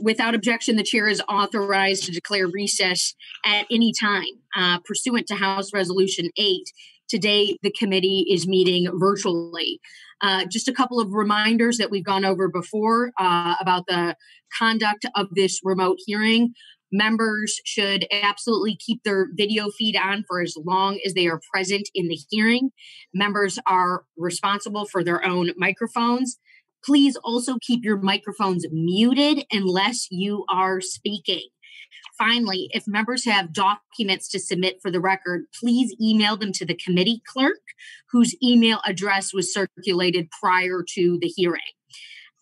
Without objection, the chair is authorized to declare recess at any time uh, pursuant to House Resolution 8. Today, the committee is meeting virtually. Uh, just a couple of reminders that we've gone over before uh, about the conduct of this remote hearing. Members should absolutely keep their video feed on for as long as they are present in the hearing. Members are responsible for their own microphones. Please also keep your microphones muted unless you are speaking. Finally, if members have documents to submit for the record, please email them to the committee clerk, whose email address was circulated prior to the hearing.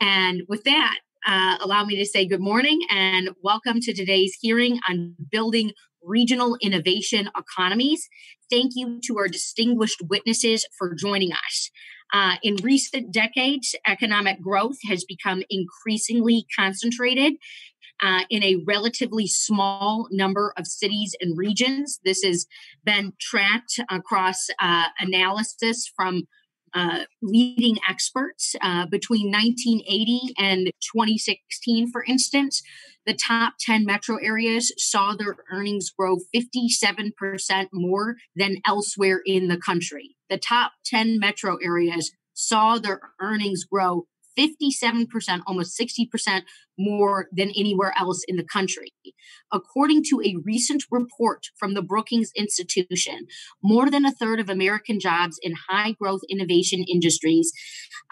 And with that, uh, allow me to say good morning and welcome to today's hearing on building regional innovation economies. Thank you to our distinguished witnesses for joining us. Uh, in recent decades, economic growth has become increasingly concentrated uh, in a relatively small number of cities and regions. This has been tracked across uh, analysis from uh, leading experts uh, between 1980 and 2016, for instance. The top 10 metro areas saw their earnings grow 57% more than elsewhere in the country. The top 10 metro areas saw their earnings grow 57%, almost 60% more than anywhere else in the country. According to a recent report from the Brookings Institution, more than a third of American jobs in high growth innovation industries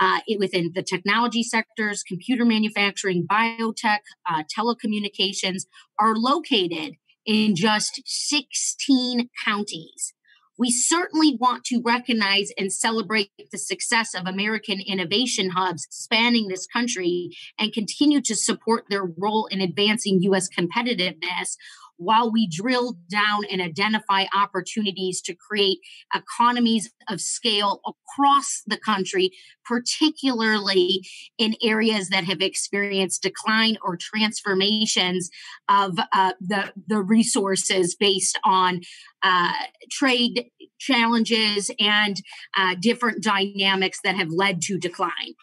uh, within the technology sectors, computer manufacturing, biotech, uh, telecommunications are located in just 16 counties. We certainly want to recognize and celebrate the success of American innovation hubs spanning this country and continue to support their role in advancing U.S. competitiveness while we drill down and identify opportunities to create economies of scale across the country, particularly in areas that have experienced decline or transformations of uh, the, the resources based on uh, trade challenges and uh, different dynamics that have led to decline.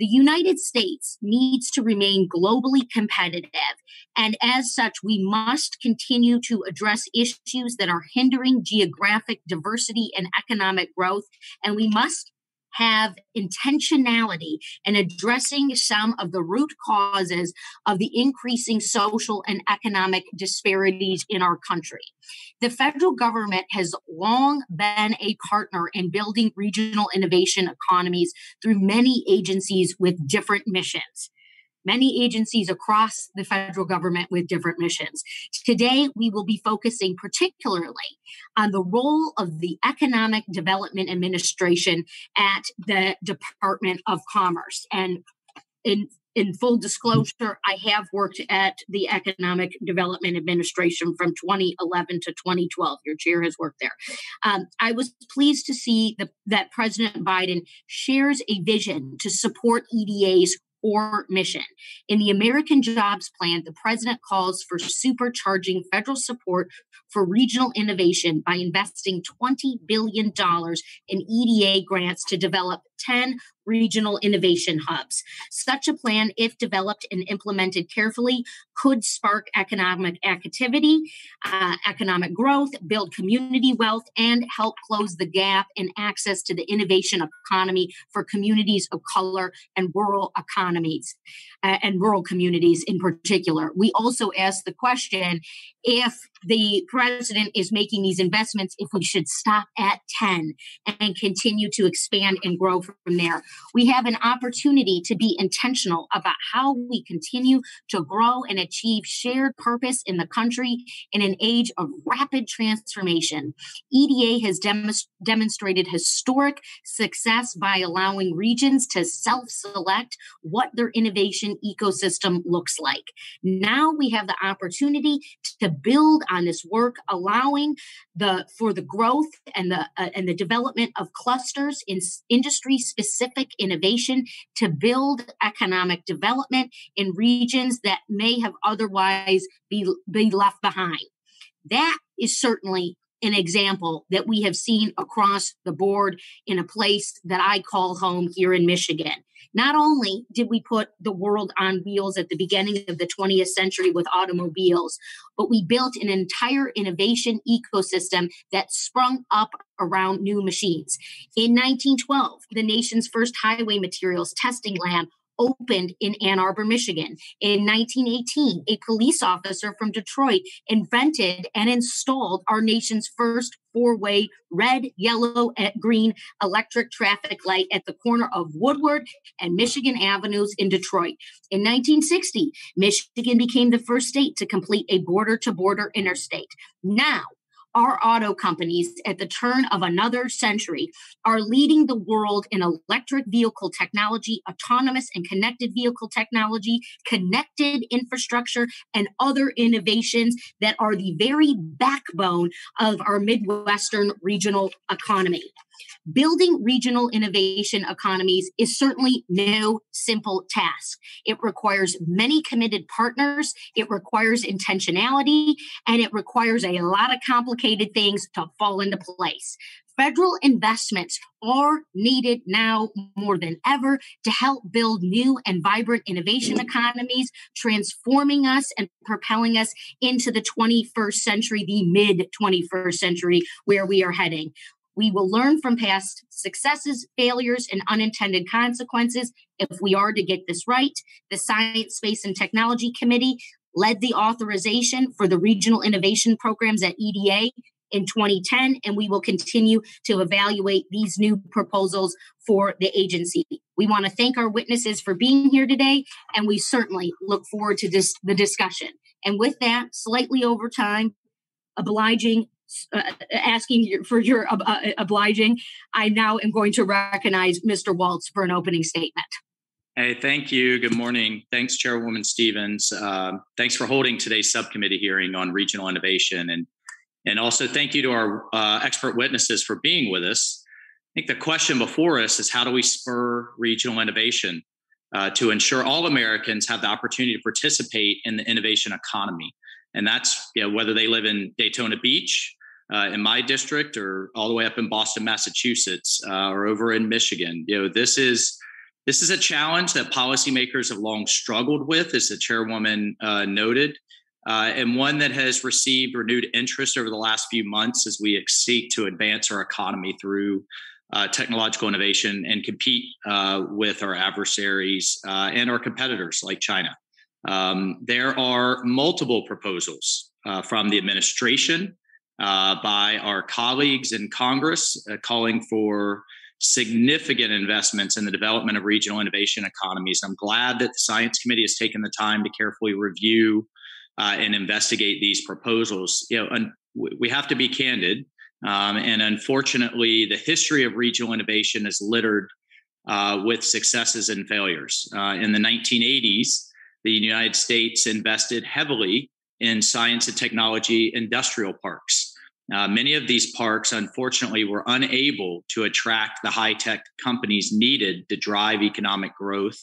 The United States needs to remain globally competitive. And as such, we must continue to address issues that are hindering geographic diversity and economic growth. And we must have intentionality in addressing some of the root causes of the increasing social and economic disparities in our country. The federal government has long been a partner in building regional innovation economies through many agencies with different missions many agencies across the federal government with different missions. Today, we will be focusing particularly on the role of the Economic Development Administration at the Department of Commerce. And in in full disclosure, I have worked at the Economic Development Administration from 2011 to 2012. Your chair has worked there. Um, I was pleased to see the, that President Biden shares a vision to support EDA's or mission. In the American Jobs Plan, the president calls for supercharging federal support for regional innovation by investing $20 billion in EDA grants to develop 10 regional innovation hubs. Such a plan, if developed and implemented carefully, could spark economic activity, uh, economic growth, build community wealth, and help close the gap in access to the innovation economy for communities of color and rural economies uh, and rural communities in particular. We also asked the question if the president is making these investments, if we should stop at 10 and continue to expand and grow from there. We have an opportunity to be intentional about how we continue to grow and achieve shared purpose in the country in an age of rapid transformation. EDA has dem- demonstrated historic success by allowing regions to self select what their innovation ecosystem looks like. Now we have the opportunity to build on this work, allowing the for the growth and the uh, and the development of clusters in industry specific innovation to build economic development in regions that may have otherwise be, be left behind. That is certainly an example that we have seen across the board in a place that I call home here in Michigan. Not only did we put the world on wheels at the beginning of the 20th century with automobiles, but we built an entire innovation ecosystem that sprung up around new machines. In 1912, the nation's first highway materials testing lab opened in Ann Arbor, Michigan. In 1918, a police officer from Detroit invented and installed our nation's first four way red, yellow, and green electric traffic light at the corner of Woodward and Michigan Avenues in Detroit. In 1960, Michigan became the first state to complete a border to border interstate. Now, our auto companies at the turn of another century are leading the world in electric vehicle technology, autonomous and connected vehicle technology, connected infrastructure, and other innovations that are the very backbone of our Midwestern regional economy. Building regional innovation economies is certainly no simple task. It requires many committed partners, it requires intentionality, and it requires a lot of complicated things to fall into place. Federal investments are needed now more than ever to help build new and vibrant innovation economies, transforming us and propelling us into the 21st century, the mid 21st century, where we are heading. We will learn from past successes, failures, and unintended consequences if we are to get this right. The Science, Space, and Technology Committee led the authorization for the regional innovation programs at EDA in 2010, and we will continue to evaluate these new proposals for the agency. We want to thank our witnesses for being here today, and we certainly look forward to this, the discussion. And with that, slightly over time, obliging uh, asking for your uh, obliging, I now am going to recognize Mr. Waltz for an opening statement. Hey, thank you. Good morning. Thanks, Chairwoman Stevens. Uh, thanks for holding today's subcommittee hearing on regional innovation, and and also thank you to our uh, expert witnesses for being with us. I think the question before us is how do we spur regional innovation uh, to ensure all Americans have the opportunity to participate in the innovation economy, and that's you know, whether they live in Daytona Beach uh, in my district or all the way up in Boston, Massachusetts, uh, or over in Michigan. You know, this is this is a challenge that policymakers have long struggled with, as the chairwoman uh, noted, uh, and one that has received renewed interest over the last few months as we seek to advance our economy through uh, technological innovation and compete uh, with our adversaries and our competitors like China. Um, there are multiple proposals from the administration uh, by our colleagues in Congress uh, calling for significant investments in the development of regional innovation economies. I'm glad that the Science Committee has taken the time to carefully review uh, and investigate these proposals. You know, and we have to be candid. Um, and unfortunately, the history of regional innovation is littered uh, with successes and failures. Uh, in the 1980s, the United States invested heavily in science and technology industrial parks. Uh, many of these parks, unfortunately, were unable to attract the high tech companies needed to drive economic growth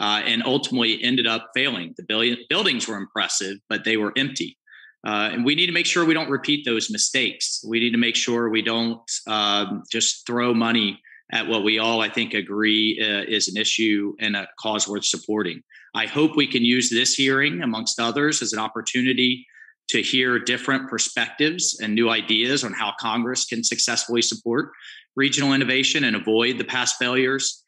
uh, and ultimately ended up failing. The billion, buildings were impressive, but they were empty. Uh, and we need to make sure we don't repeat those mistakes. We need to make sure we don't um, just throw money at what we all, I think, agree uh, is an issue and a cause worth supporting. I hope we can use this hearing, amongst others, as an opportunity to hear different perspectives and new ideas on how Congress can successfully support regional innovation and avoid the past failures.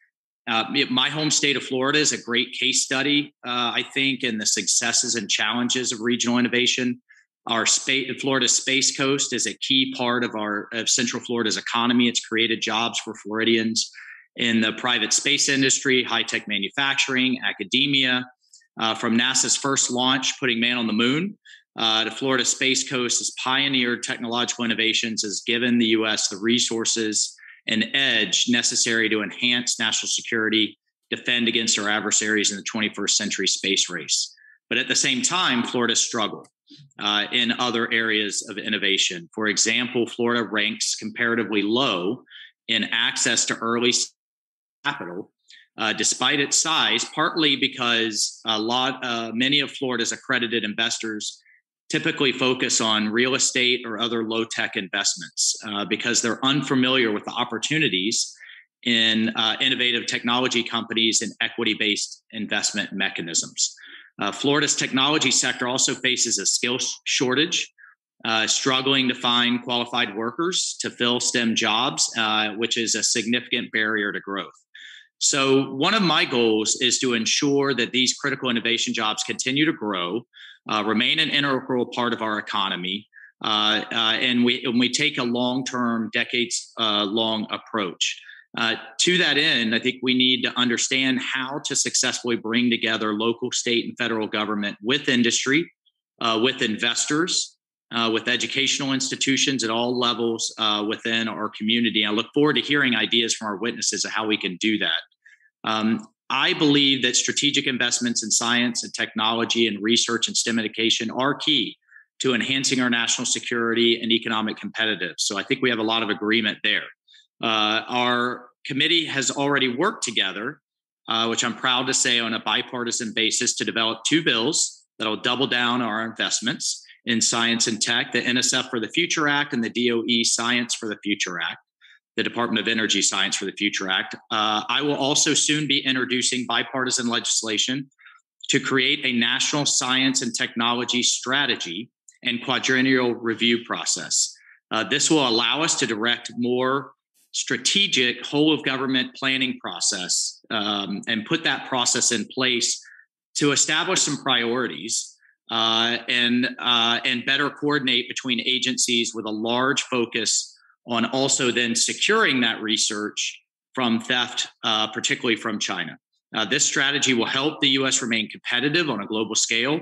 Uh, my home state of Florida is a great case study, uh, I think, in the successes and challenges of regional innovation. Our space, Florida Space Coast is a key part of our of Central Florida's economy. It's created jobs for Floridians in the private space industry, high tech manufacturing, academia. Uh, from NASA's first launch, putting man on the moon, uh, the Florida Space Coast has pioneered technological innovations, has given the U.S. the resources and edge necessary to enhance national security, defend against our adversaries in the 21st century space race. But at the same time, Florida struggled uh, in other areas of innovation. For example, Florida ranks comparatively low in access to early capital, uh, despite its size, partly because a lot, uh, many of Florida's accredited investors typically focus on real estate or other low tech investments uh, because they're unfamiliar with the opportunities in uh, innovative technology companies and equity based investment mechanisms. Uh, Florida's technology sector also faces a skill shortage, uh, struggling to find qualified workers to fill STEM jobs, uh, which is a significant barrier to growth. So, one of my goals is to ensure that these critical innovation jobs continue to grow, uh, remain an integral part of our economy, uh, uh, and we and we take a long term, decades long approach. Uh, to that end, I think we need to understand how to successfully bring together local, state, and federal government with industry, uh, with investors, with educational institutions at all levels within our community. I look forward to hearing ideas from our witnesses of how we can do that. Um, I believe that strategic investments in science and technology and research and STEM education are key to enhancing our national security and economic competitiveness. So I think we have a lot of agreement there. Uh, our committee has already worked together, uh, which I'm proud to say on a bipartisan basis, to develop two bills that'll double down our investments in science and tech the NSF for the Future Act and the DOE Science for the Future Act the Department of Energy Science for the Future Act. Uh, I will also soon be introducing bipartisan legislation to create a national science and technology strategy and quadrennial review process. Uh, this will allow us to direct more strategic whole of government planning process um, and put that process in place to establish some priorities uh, and uh, and better coordinate between agencies with a large focus on also then securing that research from theft, uh, particularly from China. Uh, this strategy will help the U.S. remain competitive on a global scale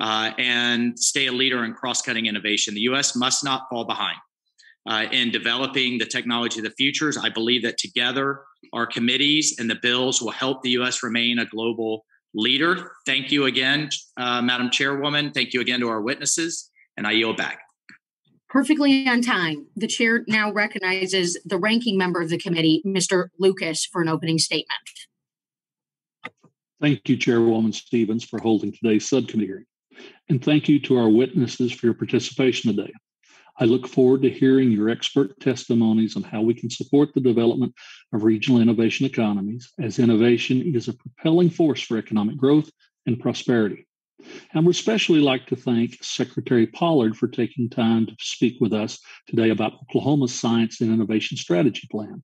uh, and stay a leader in cross cutting innovation. The U.S. must not fall behind uh, in developing the technology of the futures. I believe that together, our committees and the bills will help the U.S. remain a global leader. Thank you again, uh, Madam Chairwoman. Thank you again to our witnesses, and I yield back. Perfectly on time. The chair now recognizes the ranking member of the committee, Mr. Lucas, for an opening statement. Thank you, Chairwoman Stevens, for holding today's subcommittee hearing. And thank you to our witnesses for your participation today. I look forward to hearing your expert testimonies on how we can support the development of regional innovation economies, as innovation is a propelling force for economic growth and prosperity. I would especially like to thank Secretary Pollard for taking time to speak with us today about Oklahoma's Science and Innovation Strategy Plan.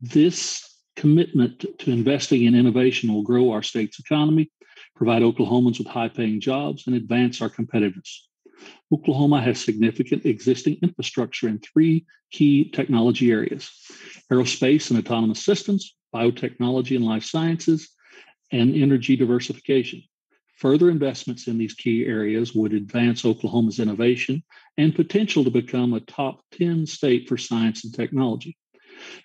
This commitment to investing in innovation will grow our state's economy, provide Oklahomans with high paying jobs, and advance our competitiveness. Oklahoma has significant existing infrastructure in three key technology areas aerospace and autonomous systems, biotechnology and life sciences, and energy diversification. Further investments in these key areas would advance Oklahoma's innovation and potential to become a top 10 state for science and technology.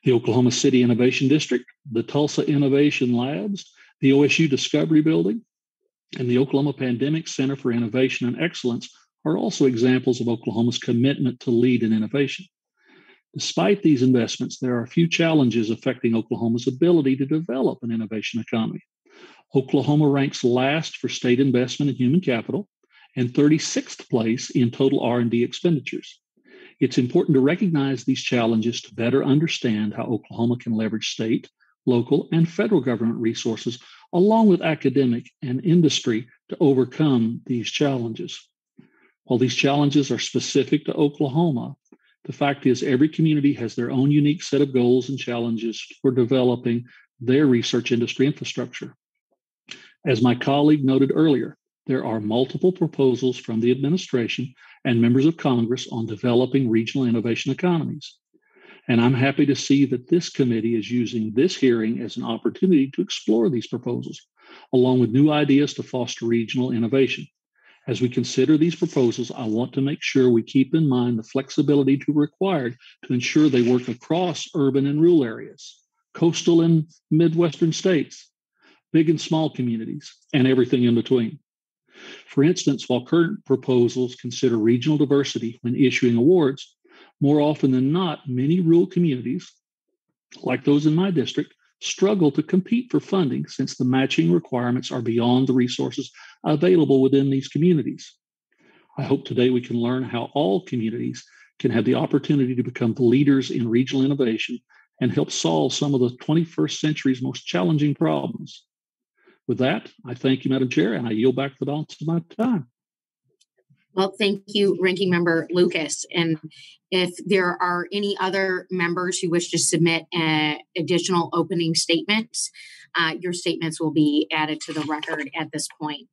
The Oklahoma City Innovation District, the Tulsa Innovation Labs, the OSU Discovery Building, and the Oklahoma Pandemic Center for Innovation and Excellence are also examples of Oklahoma's commitment to lead in innovation. Despite these investments, there are a few challenges affecting Oklahoma's ability to develop an innovation economy. Oklahoma ranks last for state investment in human capital and 36th place in total R&D expenditures. It's important to recognize these challenges to better understand how Oklahoma can leverage state, local, and federal government resources along with academic and industry to overcome these challenges. While these challenges are specific to Oklahoma, the fact is every community has their own unique set of goals and challenges for developing their research industry infrastructure. As my colleague noted earlier, there are multiple proposals from the administration and members of Congress on developing regional innovation economies. And I'm happy to see that this committee is using this hearing as an opportunity to explore these proposals, along with new ideas to foster regional innovation. As we consider these proposals, I want to make sure we keep in mind the flexibility to required to ensure they work across urban and rural areas, coastal and Midwestern states, big and small communities, and everything in between. For instance, while current proposals consider regional diversity when issuing awards, more often than not, many rural communities, like those in my district, struggle to compete for funding since the matching requirements are beyond the resources available within these communities. I hope today we can learn how all communities can have the opportunity to become the leaders in regional innovation and help solve some of the 21st century's most challenging problems. With that, I thank you, Madam Chair, and I yield back the balance of my time. Well, thank you, Ranking Member Lucas. And if there are any other members who wish to submit uh, additional opening statements, uh, your statements will be added to the record at this point.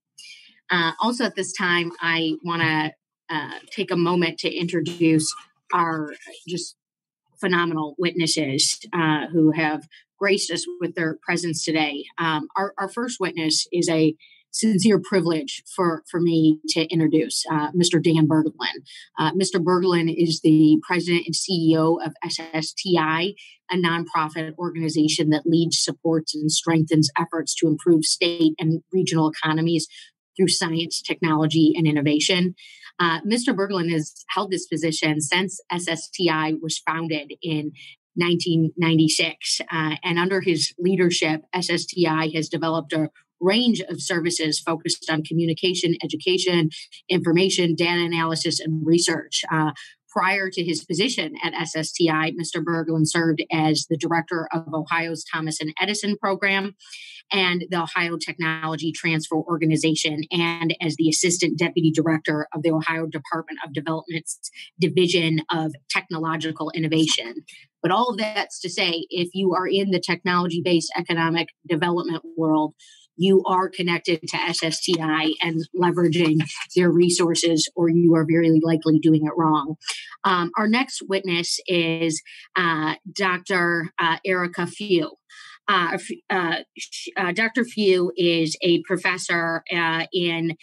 Uh, also, at this time, I want to uh, take a moment to introduce our just phenomenal witnesses uh, who have graced us with their presence today. Um, our, our first witness is a sincere privilege for, for me to introduce uh, Mr. Dan Berglund. Uh, Mr. Berglund is the president and CEO of SSTI, a nonprofit organization that leads, supports, and strengthens efforts to improve state and regional economies through science, technology, and innovation. Uh, Mr. Berglund has held this position since SSTI was founded in 1996. Uh, and under his leadership, SSTI has developed a range of services focused on communication, education, information, data analysis, and research. Uh, prior to his position at SSTI, Mr. Berglund served as the director of Ohio's Thomas and Edison program and the Ohio Technology Transfer Organization, and as the assistant deputy director of the Ohio Department of Development's Division of Technological Innovation. But all of that's to say, if you are in the technology based economic development world, you are connected to SSTI and leveraging their resources, or you are very likely doing it wrong. Um, our next witness is uh, Dr. Uh, Erica Few. Uh, uh, uh, Dr. Few is a professor uh, in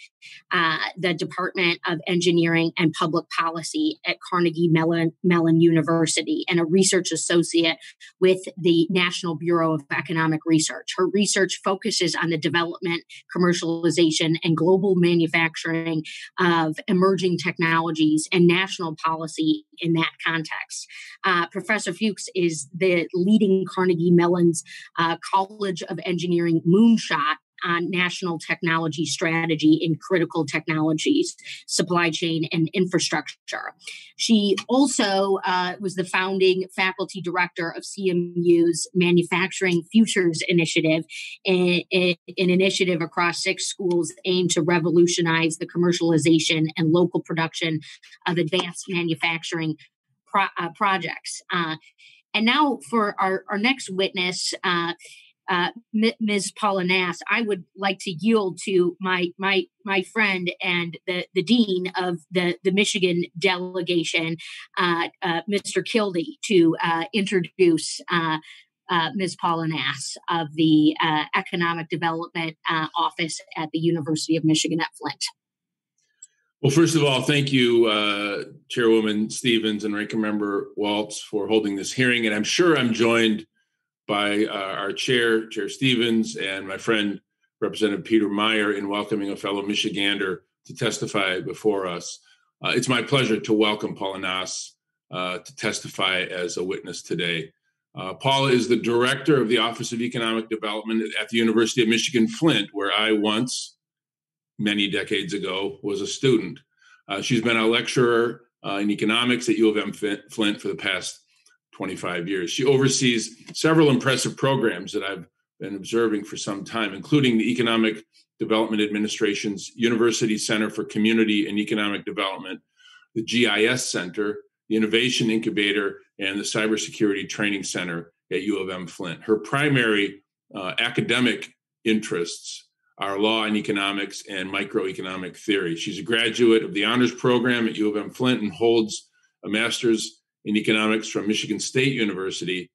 uh, the Department of Engineering and Public Policy at Carnegie Mellon, Mellon University and a research associate with the National Bureau of Economic Research. Her research focuses on the development, commercialization, and global manufacturing of emerging technologies and national policy in that context. Uh, Professor Fuchs is the leading Carnegie Mellon's uh, College of Engineering moonshot on national technology strategy in critical technologies, supply chain, and infrastructure. She also uh, was the founding faculty director of CMU's Manufacturing Futures Initiative, an, an initiative across six schools aimed to revolutionize the commercialization and local production of advanced manufacturing pro- uh, projects. Uh, and now for our, our next witness, uh, uh, Ms. Paula Nas, I would like to yield to my my my friend and the, the dean of the, the Michigan delegation, uh, uh, Mr. Kildee, to uh, introduce uh, uh, Ms. Paula Nas of the Economic Development Office at the University of Michigan at Flint. Well, first of all, thank you, Chairwoman Stevens and Ranking Member Waltz, for holding this hearing. And I'm sure I'm joined by uh, our chair, Chair Stevens, and my friend, Representative Peter Meijer, in welcoming a fellow Michigander to testify before us. Uh, it's my pleasure to welcome Paula Nas uh, to testify as a witness today. Uh, Paula is the director of the Office of Economic Development at the University of Michigan Flint, where I once, many decades ago, was a student. Uh, she's been a lecturer uh, in economics at U of M Flint for the past 25 years. She oversees several impressive programs that I've been observing for some time, including the Economic Development Administration's University Center for Community and Economic Development, the GIS Center, the Innovation Incubator, and the Cybersecurity Training Center at U of M Flint. Her primary uh, academic interests are law and economics and microeconomic theory. She's a graduate of the honors program at U of M Flint and holds a master's in economics from Michigan State University,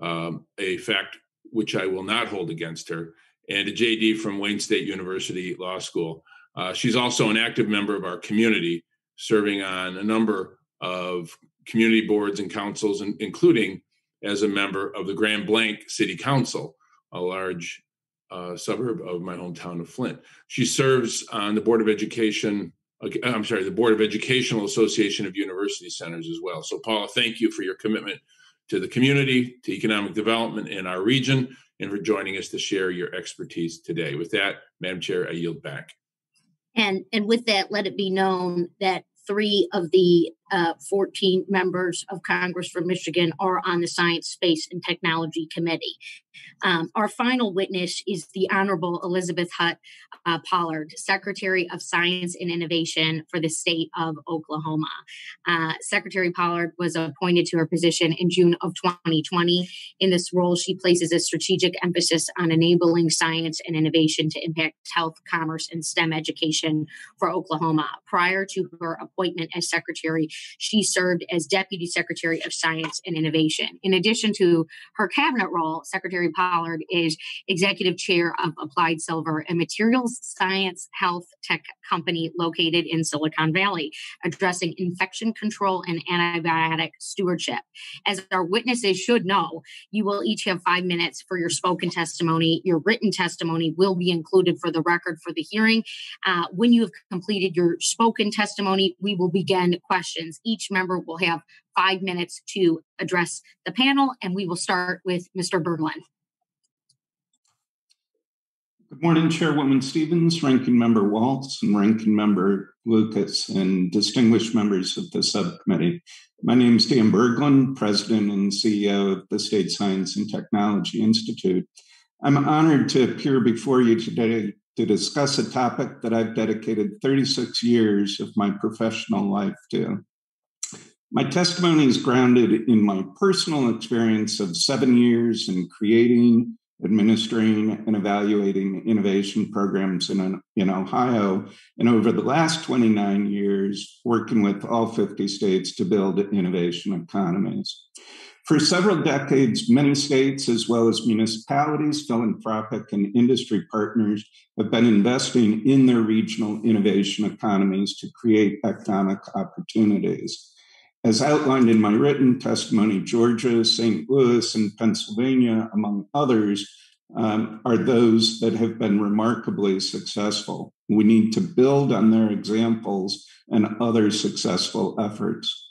um, a fact which I will not hold against her, and a JD from Wayne State University Law School. Uh, she's also an active member of our community, serving on a number of community boards and councils, and including as a member of the Grand Blanc City Council, a large uh, suburb of my hometown of Flint. She serves on the Board of Education I'm sorry, the Board of Educational Association of University Centers as well. So, Paula, thank you for your commitment to the community, to economic development in our region, and for joining us to share your expertise today. With that, Madam Chair, I yield back. And, and with that, let it be known that three of the uh, 14 members of Congress from Michigan are on the Science, Space, and Technology Committee. Um, our final witness is the Honorable Elizabeth Hutt uh, Pollard, Secretary of Science and Innovation for the state of Oklahoma. Uh, Secretary Pollard was appointed to her position in June of 2020. In this role, she places a strategic emphasis on enabling science and innovation to impact health, commerce, and STEM education for Oklahoma. Prior to her appointment as Secretary, she served as Deputy Secretary of Science and Innovation. In addition to her cabinet role, Secretary Pollard is Executive Chair of Applied Silver, a materials science health tech company located in Silicon Valley, addressing infection control and antibiotic stewardship. As our witnesses should know, you will each have five minutes for your spoken testimony. Your written testimony will be included for the record for the hearing. Uh, when you have completed your spoken testimony, we will begin questions. Each member will have five minutes to address the panel, and we will start with Mr. Berglund. Good morning, Chairwoman Stevens, Ranking Member Waltz, and Ranking Member Lucas, and distinguished members of the subcommittee. My name is Dan Berglund, President and CEO of the State Science and Technology Institute. I'm honored to appear before you today to discuss a topic that I've dedicated 36 years of my professional life to. My testimony is grounded in my personal experience of seven years in creating, administering, and evaluating innovation programs in, in Ohio, and over the last 29 years, working with all 50 states to build innovation economies. For several decades, many states, as well as municipalities, philanthropic, and industry partners, have been investing in their regional innovation economies to create economic opportunities. As outlined in my written testimony, Georgia, St. Louis, and Pennsylvania, among others, um, are those that have been remarkably successful. We need to build on their examples and other successful efforts.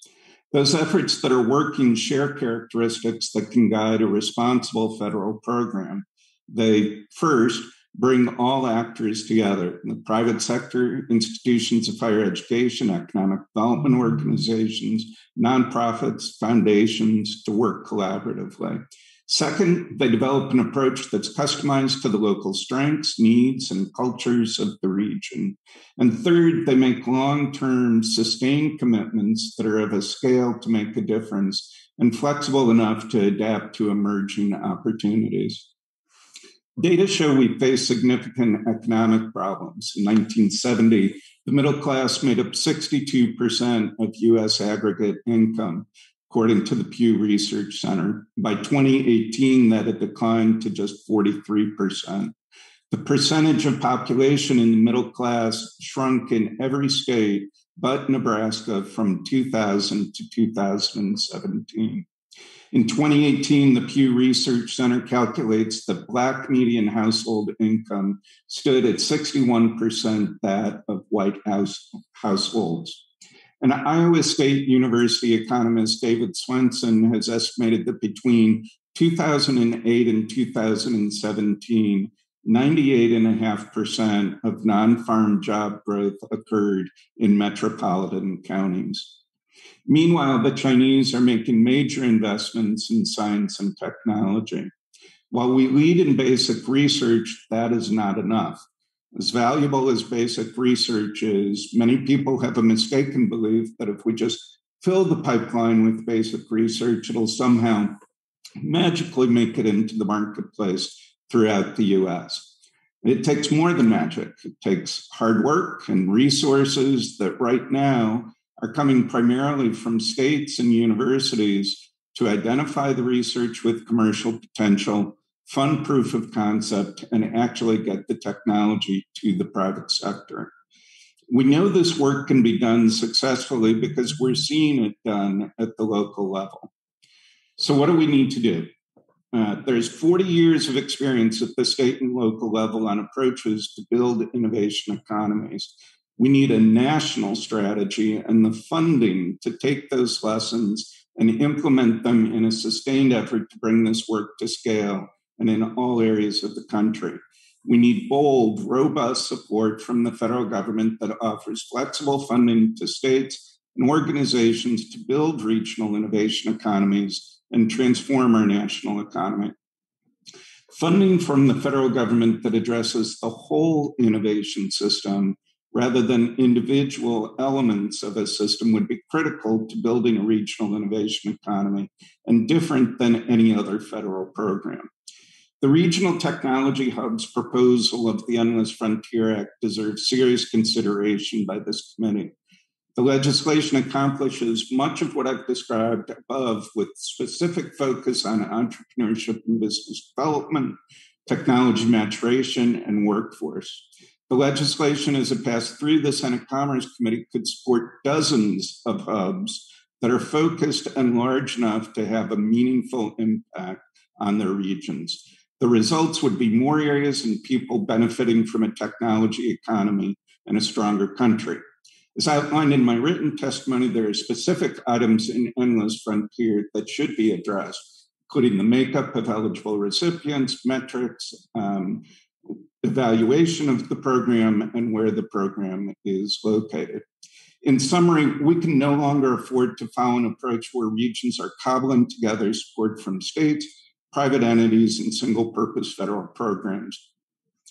Those efforts that are working share characteristics that can guide a responsible federal program. They first bring all actors together the private sector, institutions of higher education, economic development organizations, nonprofits, foundations to work collaboratively. Second, they develop an approach that's customized to the local strengths, needs, and cultures of the region. And third, they make long term, sustained commitments that are of a scale to make a difference and flexible enough to adapt to emerging opportunities. Data show we face significant economic problems. In 1970, the middle class made up 62% of US aggregate income, according to the Pew Research Center. By 2018, that had declined to just 43%. The percentage of population in the middle class shrunk in every state but Nebraska from 2000 to 2017. In 2018, the Pew Research Center calculates that Black median household income stood at 61% that of white house, households. And Iowa State University economist David Swenson has estimated that between 2008 and 2017, 98.5% of non farm job growth occurred in metropolitan counties. Meanwhile, the Chinese are making major investments in science and technology. While we lead in basic research, that is not enough. As valuable as basic research is, many people have a mistaken belief that if we just fill the pipeline with basic research, it'll somehow magically make it into the marketplace throughout the US. It takes more than magic. It takes hard work and resources that right now are coming primarily from states and universities to identify the research with commercial potential, fund proof of concept, and actually get the technology to the private sector. We know this work can be done successfully because we're seeing it done at the local level. So, what do we need to do? Uh, there's 40 years of experience at the state and local level on approaches to build innovation economies. We need a national strategy and the funding to take those lessons and implement them in a sustained effort to bring this work to scale and in all areas of the country. We need bold, robust support from the federal government that offers flexible funding to states and organizations to build regional innovation economies and transform our national economy. Funding from the federal government that addresses the whole innovation system rather than individual elements of a system would be critical to building a regional innovation economy and different than any other federal program. The Regional Technology Hub's proposal of the Endless Frontier Act deserves serious consideration by this committee. The legislation accomplishes much of what I've described above with specific focus on entrepreneurship and business development, technology maturation, and workforce. The legislation, as it passed through the Senate Commerce Committee, could support dozens of hubs that are focused and large enough to have a meaningful impact on their regions. The results would be more areas and people benefiting from a technology economy and a stronger country. As outlined in my written testimony, there are specific items in Endless Frontier that should be addressed, including the makeup of eligible recipients, metrics, um, evaluation of the program, and where the program is located. In summary, we can no longer afford to follow an approach where regions are cobbling together support from states, private entities, and single purpose federal programs.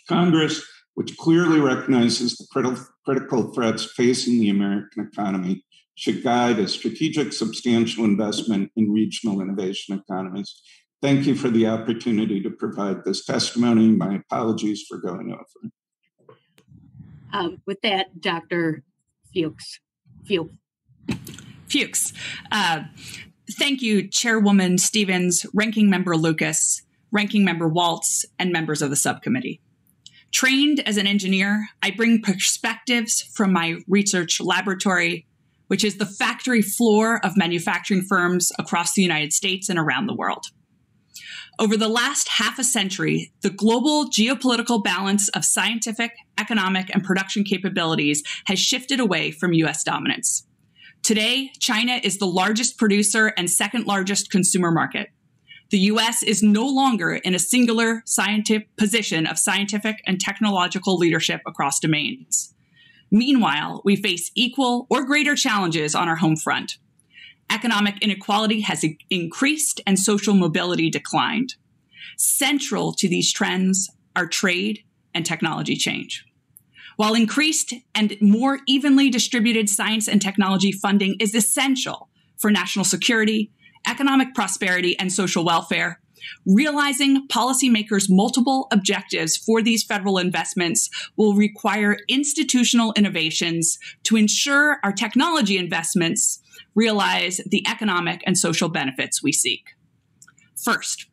Congress, which clearly recognizes the critical, critical threats facing the American economy, should guide a strategic, substantial investment in regional innovation economies. Thank you for the opportunity to provide this testimony. My apologies for going over. Um, with that, Dr. Fuchs. Fuchs. Fuchs. Uh, thank you, Chairwoman Stevens, Ranking Member Lucas, Ranking Member Waltz, and members of the subcommittee. Trained as an engineer, I bring perspectives from my research laboratory, which is the factory floor of manufacturing firms across the United States and around the world. Over the last half a century, the global geopolitical balance of scientific, economic, and production capabilities has shifted away from US dominance. Today, China is the largest producer and second largest consumer market. The US is no longer in a singular scientific position of scientific and technological leadership across domains. Meanwhile, we face equal or greater challenges on our home front economic inequality has increased and social mobility declined. Central to these trends are trade and technology change. While increased and more evenly distributed science and technology funding is essential for national security, economic prosperity, and social welfare, realizing policymakers' multiple objectives for these federal investments will require institutional innovations to ensure our technology investments realize the economic and social benefits we seek. First,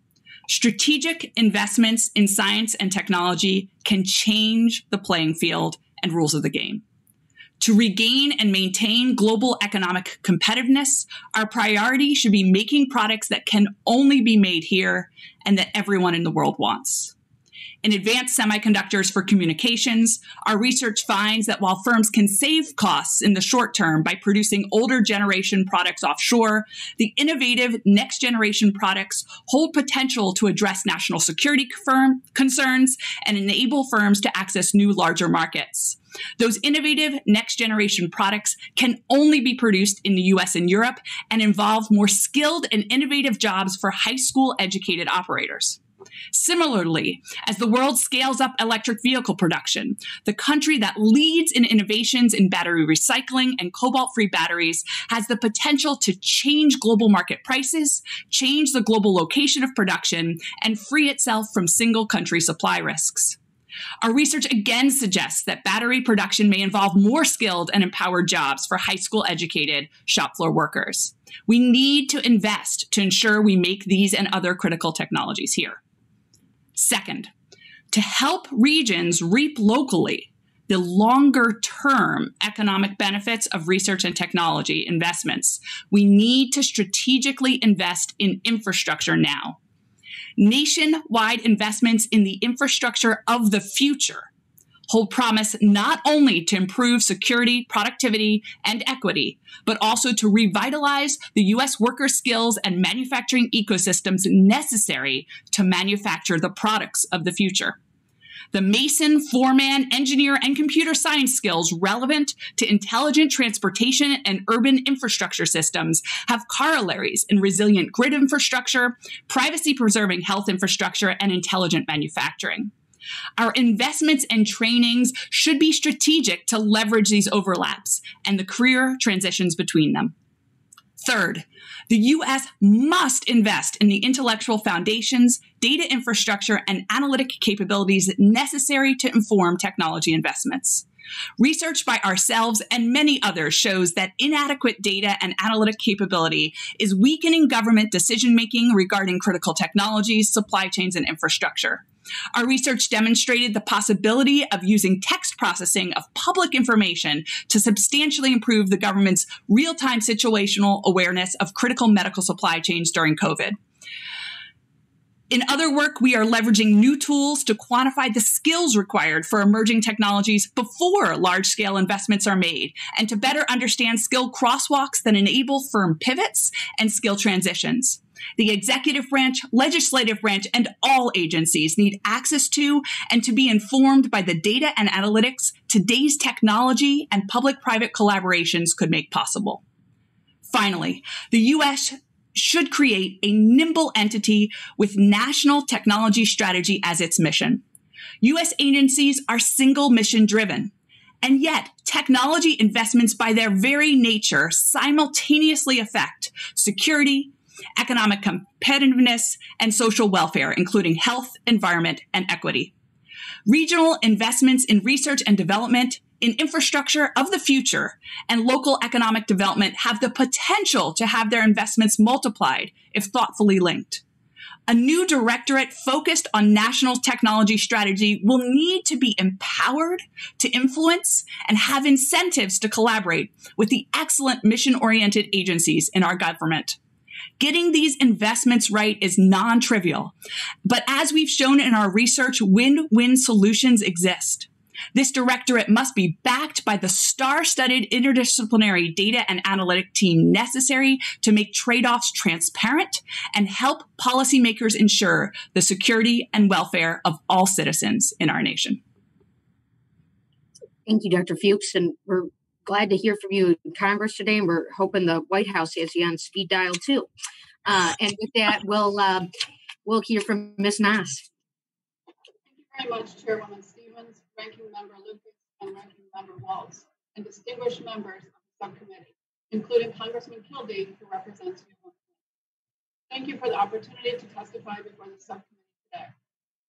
strategic investments in science and technology can change the playing field and rules of the game. To regain and maintain global economic competitiveness, our priority should be making products that can only be made here and that everyone in the world wants. In advanced semiconductors for communications, our research finds that while firms can save costs in the short term by producing older generation products offshore, the innovative next generation products hold potential to address national security firm concerns and enable firms to access new larger markets. Those innovative next generation products can only be produced in the US and Europe and involve more skilled and innovative jobs for high school educated operators. Similarly, as the world scales up electric vehicle production, the country that leads in innovations in battery recycling and cobalt free batteries has the potential to change global market prices, change the global location of production, and free itself from single country supply risks. Our research again suggests that battery production may involve more skilled and empowered jobs for high school educated shop floor workers. We need to invest to ensure we make these and other critical technologies here. Second, to help regions reap locally the longer term economic benefits of research and technology investments, we need to strategically invest in infrastructure now. Nationwide investments in the infrastructure of the future hold promise not only to improve security, productivity, and equity, but also to revitalize the U.S. worker skills and manufacturing ecosystems necessary to manufacture the products of the future. The Mason, foreman, engineer, and computer science skills relevant to intelligent transportation and urban infrastructure systems have corollaries in resilient grid infrastructure, privacy preserving health infrastructure, and intelligent manufacturing. Our investments and trainings should be strategic to leverage these overlaps and the career transitions between them. Third, the US must invest in the intellectual foundations, data infrastructure, and analytic capabilities necessary to inform technology investments. Research by ourselves and many others shows that inadequate data and analytic capability is weakening government decision making regarding critical technologies, supply chains, and infrastructure. Our research demonstrated the possibility of using text processing of public information to substantially improve the government's real time situational awareness of critical medical supply chains during COVID. In other work, we are leveraging new tools to quantify the skills required for emerging technologies before large scale investments are made and to better understand skill crosswalks that enable firm pivots and skill transitions. The executive branch, legislative branch, and all agencies need access to and to be informed by the data and analytics today's technology and public private collaborations could make possible. Finally, the U.S. should create a nimble entity with national technology strategy as its mission. U.S. agencies are single mission driven. And yet, technology investments by their very nature simultaneously affect security, economic competitiveness, and social welfare, including health, environment, and equity. Regional investments in research and development, in infrastructure of the future, and local economic development have the potential to have their investments multiplied if thoughtfully linked. A new directorate focused on national technology strategy will need to be empowered to influence and have incentives to collaborate with the excellent mission oriented agencies in our government. Getting these investments right is non trivial. But as we've shown in our research, win win solutions exist. This directorate must be backed by the star studded interdisciplinary data and analytic team necessary to make trade offs transparent and help policymakers ensure the security and welfare of all citizens in our nation. Thank you, Dr. Fuchs. And we're glad to hear from you in Congress today, and we're hoping the White House has you on speed dial too. Uh, and with that, we'll uh, we'll hear from Ms. Nas. Thank you very much, Chairwoman Stevens, Ranking Member Lucas, and Ranking Member Waltz, and distinguished members of the subcommittee, including Congressman Kildee, who represents me. Thank you for the opportunity to testify before the subcommittee today.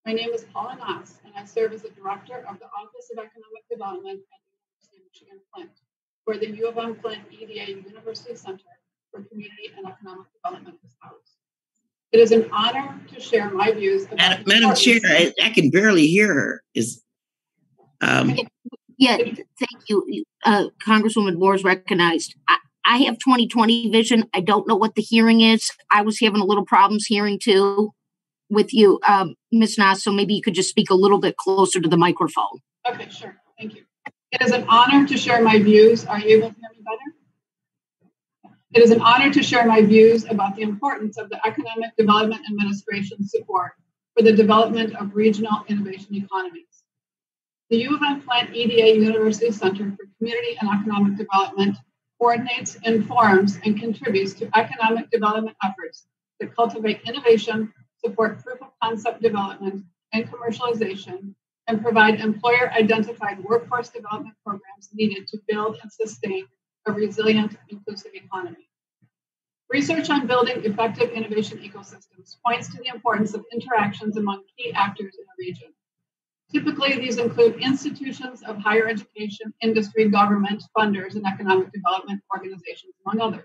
My name is Paula Nas, and I serve as the Director of the Office of Economic Development at the University of Michigan Flint where the U of M Flint EDA University Center for Community and Economic Development is housed. It is an honor to share my views. Madam, Madam Chair, I, I, can barely hear her. Is um, yeah, thank you, uh, Congresswoman Moore is recognized. I, I have 2020 vision. I don't know what the hearing is. I was having a little problems hearing too with you, um, Ms. Nas. So maybe you could just speak a little bit closer to the microphone. Okay, sure. Thank you. It is an honor to share my views. Are you able to hear me better? It is an honor to share my views about the importance of the Economic Development Administration support for the development of regional innovation economies. The U of M Flint EDA University Center for Community and Economic Development coordinates, informs, and contributes to economic development efforts that cultivate innovation, support proof of concept development and commercialization, and provide employer identified workforce development programs needed to build and sustain a resilient, inclusive economy. Research on building effective innovation ecosystems points to the importance of interactions among key actors in a region. Typically, these include institutions of higher education, industry, government, funders, and economic development organizations, among others.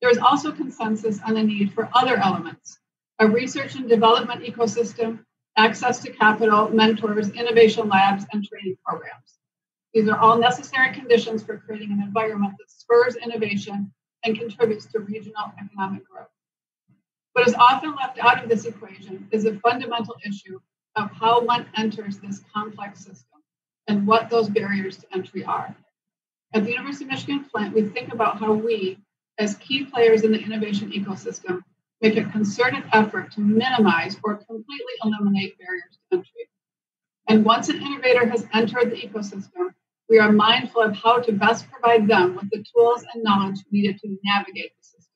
There is also consensus on the need for other elements a research and development ecosystem access to capital, mentors, innovation labs, and training programs. These are all necessary conditions for creating an environment that spurs innovation and contributes to regional economic growth. What is often left out of this equation is a fundamental issue of how one enters this complex system and what those barriers to entry are. At the University of Michigan Flint, we think about how we, as key players in the innovation ecosystem, make a concerted effort to minimize or completely eliminate barriers to entry. And once an innovator has entered the ecosystem, we are mindful of how to best provide them with the tools and knowledge needed to navigate the system.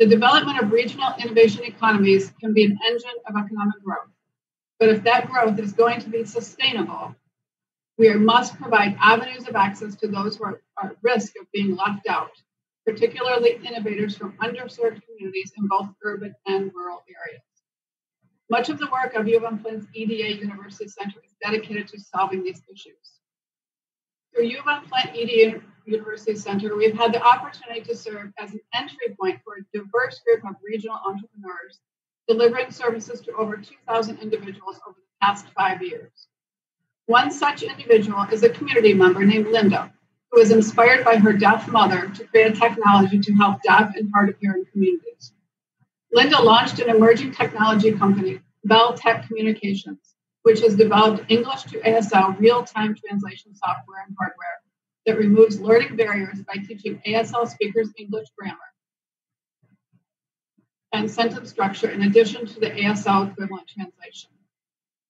The development of regional innovation economies can be an engine of economic growth. But if that growth is going to be sustainable, we must provide avenues of access to those who are, at risk of being left out, particularly innovators from underserved communities in both urban and rural areas. Much of the work of U of M Flint's EDA University Center is dedicated to solving these issues. Through U of M Flint EDA University Center, we've had the opportunity to serve as an entry point for a diverse group of regional entrepreneurs, delivering services to over 2,000 individuals over the past five years. One such individual is a community member named Linda, who was inspired by her deaf mother to create a technology to help deaf and hard of hearing communities. Linda launched an emerging technology company, Bell Tech Communications, which has developed English to ASL real time translation software and hardware that removes learning barriers by teaching ASL speakers English grammar and sentence structure in addition to the ASL equivalent translation.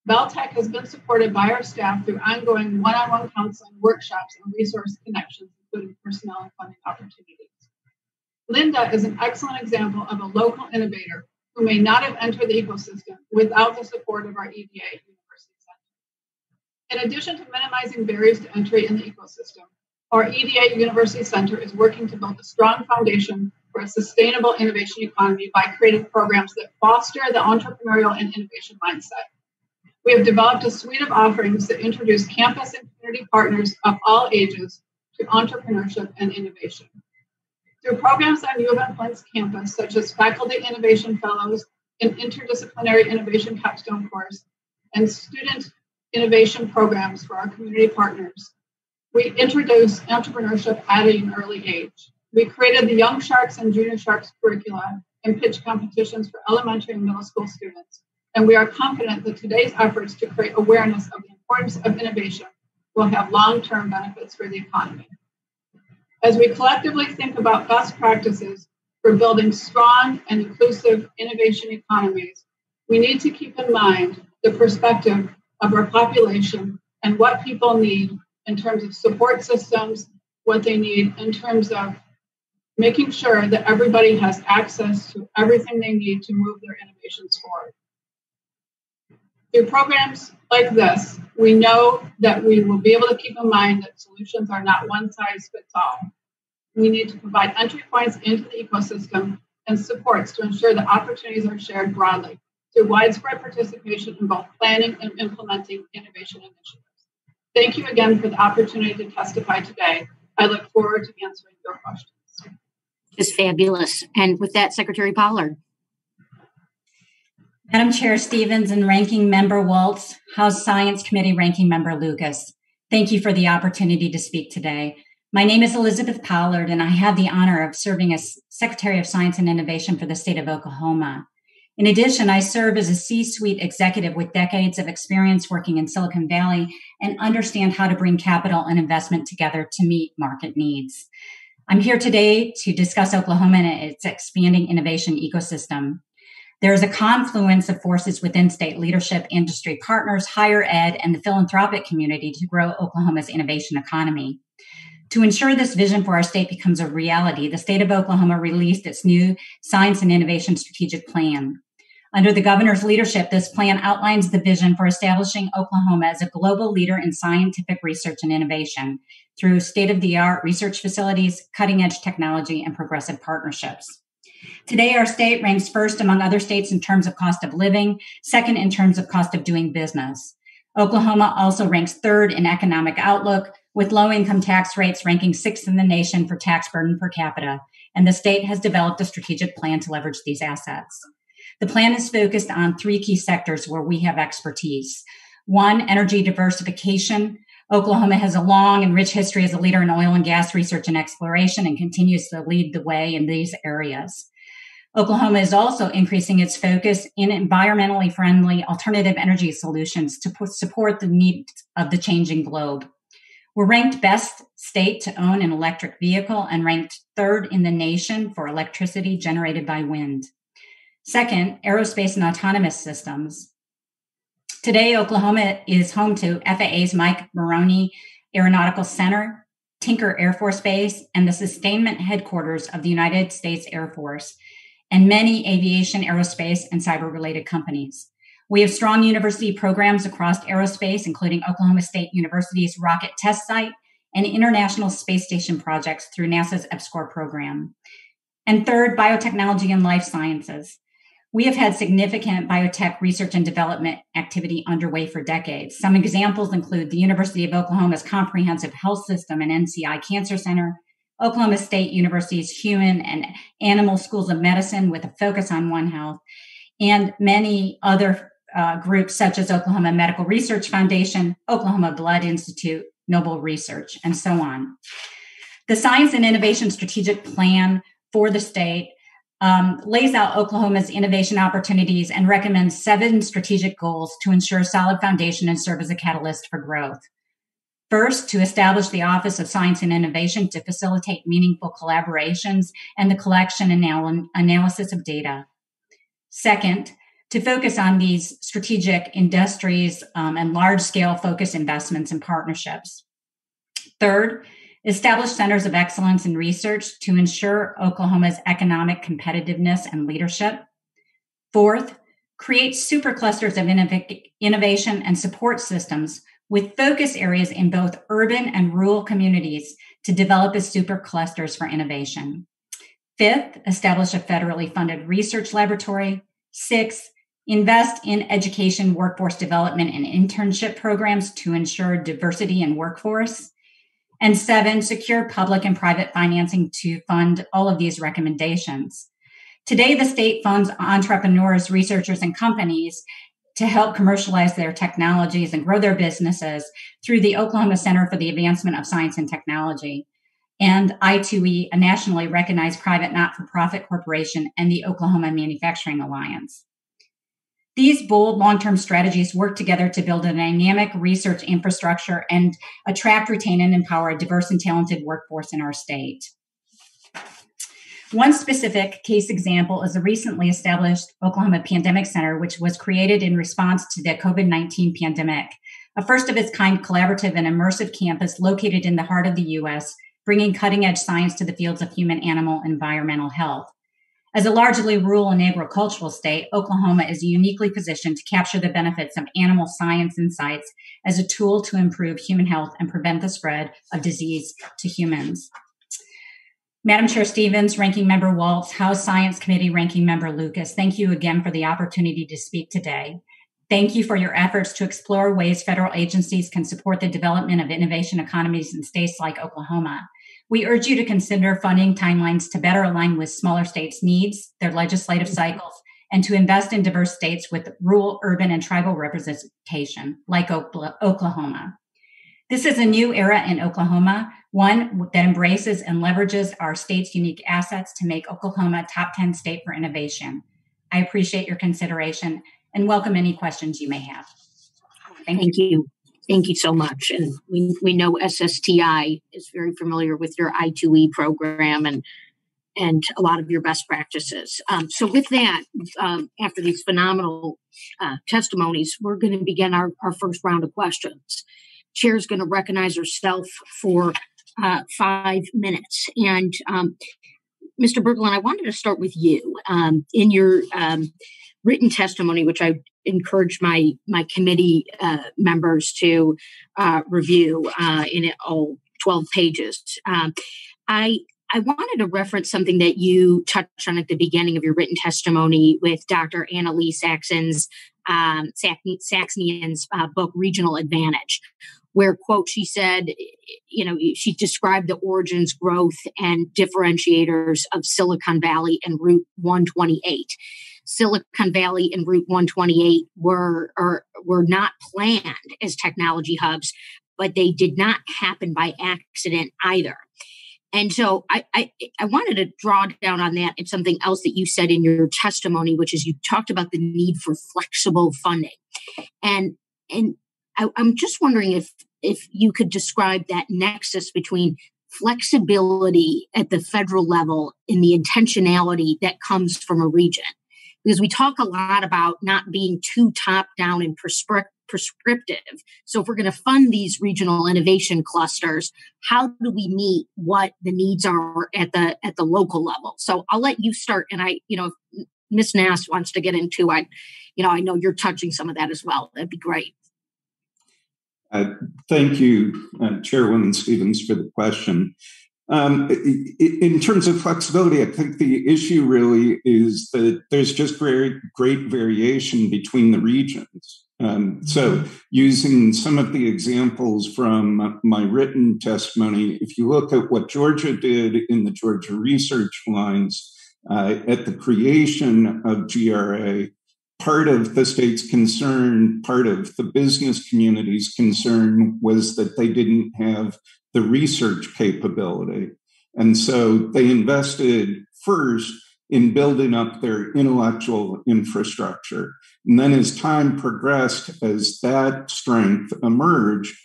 Beltech has been supported by our staff through ongoing one on one counseling, workshops, and resource connections, including personnel and funding opportunities. Linda is an excellent example of a local innovator who may not have entered the ecosystem without the support of our EDA University Center. in addition to minimizing barriers to entry in the ecosystem, our EDA University Center is working to build a strong foundation for a sustainable innovation economy by creating programs that foster the entrepreneurial and innovation mindset. We have developed a suite of offerings that introduce campus and community partners of all ages to entrepreneurship and innovation. Through programs on U of M Flint's campus, such as Faculty Innovation Fellows, an interdisciplinary innovation capstone course, and student innovation programs for our community partners. We introduced entrepreneurship at an early age. We created the Young Sharks and Junior Sharks curricula and pitch competitions for elementary and middle school students. And we are confident that today's efforts to create awareness of the importance of innovation will have long term benefits for the economy. As we collectively think about best practices for building strong and inclusive innovation economies, we need to keep in mind the perspective of our population and what people need in terms of support systems, what they need in terms of making sure that everybody has access to everything they need to move their innovations forward. Through programs like this, we know that we will be able to keep in mind that solutions are not one size fits all. We need to provide entry points into the ecosystem and supports to ensure that opportunities are shared broadly through widespread participation in both planning and implementing innovation initiatives. Thank you again for the opportunity to testify today. I look forward to answering your questions. It's fabulous. And with that, Secretary Pollard. Madam Chair Stevens and Ranking Member Waltz, House Science Committee Ranking Member Lucas, thank you for the opportunity to speak today. My name is Elizabeth Pollard, and I have the honor of serving as Secretary of Science and Innovation for the state of Oklahoma. In addition, I serve as a C suite executive with decades of experience working in Silicon Valley and understand how to bring capital and investment together to meet market needs. I'm here today to discuss Oklahoma and its expanding innovation ecosystem. There is a confluence of forces within state leadership, industry partners, higher ed, and the philanthropic community to grow Oklahoma's innovation economy. To ensure this vision for our state becomes a reality, the state of Oklahoma released its new Science and Innovation Strategic Plan. Under the governor's leadership, this plan outlines the vision for establishing Oklahoma as a global leader in scientific research and innovation through state of the art research facilities, cutting edge technology, and progressive partnerships. Today, our state ranks first among other states in terms of cost of living, second in terms of cost of doing business. Oklahoma also ranks third in economic outlook, with low income tax rates ranking sixth in the nation for tax burden per capita. And the state has developed a strategic plan to leverage these assets. The plan is focused on three key sectors where we have expertise. One, energy diversification. Oklahoma has a long and rich history as a leader in oil and gas research and exploration and continues to lead the way in these areas. Oklahoma is also increasing its focus in environmentally friendly alternative energy solutions to support the needs of the changing globe. We're ranked best state to own an electric vehicle and ranked third in the nation for electricity generated by wind. Second, aerospace and autonomous systems. Today, Oklahoma is home to FAA's Mike Monroney Aeronautical Center, Tinker Air Force Base, and the sustainment headquarters of the United States Air Force, and many aviation, aerospace, and cyber related companies. We have strong university programs across aerospace, including Oklahoma State University's Rocket Test Site and International Space Station projects through NASA's EPSCoR program. And third, biotechnology and life sciences. We have had significant biotech research and development activity underway for decades. Some examples include the University of Oklahoma's Comprehensive Health System and NCI Cancer Center, Oklahoma State University's Human and Animal Schools of Medicine with a focus on One Health, and many other uh, groups such as Oklahoma Medical Research Foundation, Oklahoma Blood Institute, Noble Research, and so on. The Science and Innovation Strategic Plan for the state um, lays out Oklahoma's innovation opportunities and recommends seven strategic goals to ensure solid foundation and serve as a catalyst for growth. First, to establish the Office of Science and Innovation to facilitate meaningful collaborations and the collection and anal- analysis of data. Second, to focus on these strategic industries um, and large scale focus investments and partnerships. Third, establish centers of excellence in research to ensure Oklahoma's economic competitiveness and leadership. Fourth, create superclusters of innov- innovation and support systems with focus areas in both urban and rural communities to develop as superclusters for innovation. Fifth, establish a federally funded research laboratory. Sixth, invest in education, workforce development, and internship programs to ensure diversity in workforce. And seven, secure public and private financing to fund all of these recommendations. Today, the state funds entrepreneurs, researchers, and companies to help commercialize their technologies and grow their businesses through the Oklahoma Center for the Advancement of Science and Technology and I2E, a nationally recognized private not for profit corporation, and the Oklahoma Manufacturing Alliance. These bold long term strategies work together to build a dynamic research infrastructure and attract, retain, and empower a diverse and talented workforce in our state. One specific case example is the recently established Oklahoma Pandemic Center, which was created in response to the COVID 19 pandemic, a first of its kind collaborative and immersive campus located in the heart of the U.S., bringing cutting edge science to the fields of human, animal, and environmental health. As a largely rural and agricultural state, Oklahoma is uniquely positioned to capture the benefits of animal science insights as a tool to improve human health and prevent the spread of disease to humans. Madam Chair Stevens, Ranking Member Waltz, House Science Committee Ranking Member Lucas, thank you again for the opportunity to speak today. Thank you for your efforts to explore ways federal agencies can support the development of innovation economies in states like Oklahoma. We urge you to consider funding timelines to better align with smaller states' needs, their legislative mm-hmm. cycles, and to invest in diverse states with rural, urban, and tribal representation, like Oklahoma. This is a new era in Oklahoma, one that embraces and leverages our state's unique assets to make Oklahoma top 10 state for innovation. I appreciate your consideration and welcome any questions you may have. Thank, Thank you. you. Thank you so much. And we, we know SSTI is very familiar with your I2E program and and a lot of your best practices. Um, so with that, um, after these phenomenal uh, testimonies, we're going to begin our, our first round of questions. Chair is going to recognize herself for uh, five minutes. And um, Mr. Berglund, I wanted to start with you. Um, in your um, written testimony, which I encourage my my committee uh, members to uh, review uh, in all 12 pages. Um, I I wanted to reference something that you touched on at the beginning of your written testimony with Dr. Annalee Saxon's um, Saxenian's uh, book Regional Advantage, where quote she said, you know, she described the origins, growth, and differentiators of Silicon Valley and Route 128 Silicon Valley and Route 128 were or, were not planned as technology hubs, but they did not happen by accident either. And so I, I, I wanted to draw down on that and something else that you said in your testimony, which is you talked about the need for flexible funding, and and I, I'm just wondering if if you could describe that nexus between flexibility at the federal level and the intentionality that comes from a region because we talk a lot about not being too top down and prescriptive. So if we're going to fund these regional innovation clusters, how do we meet what the needs are at the at the local level? So I'll let you start and I, you know, Miss Nas wants to get into I you know, I know you're touching some of that as well. That'd be great. Uh, thank you, uh, Chairwoman Stevens, for the question. Um, in terms of flexibility, I think the issue really is that there's just very great variation between the regions. Um, so, using some of the examples from my written testimony, if you look at what Georgia did in the Georgia Research Alliance uh, at the creation of GRA, part of the state's concern, part of the business community's concern was that they didn't have the research capability. And so they invested first in building up their intellectual infrastructure. And then as time progressed, as that strength emerged,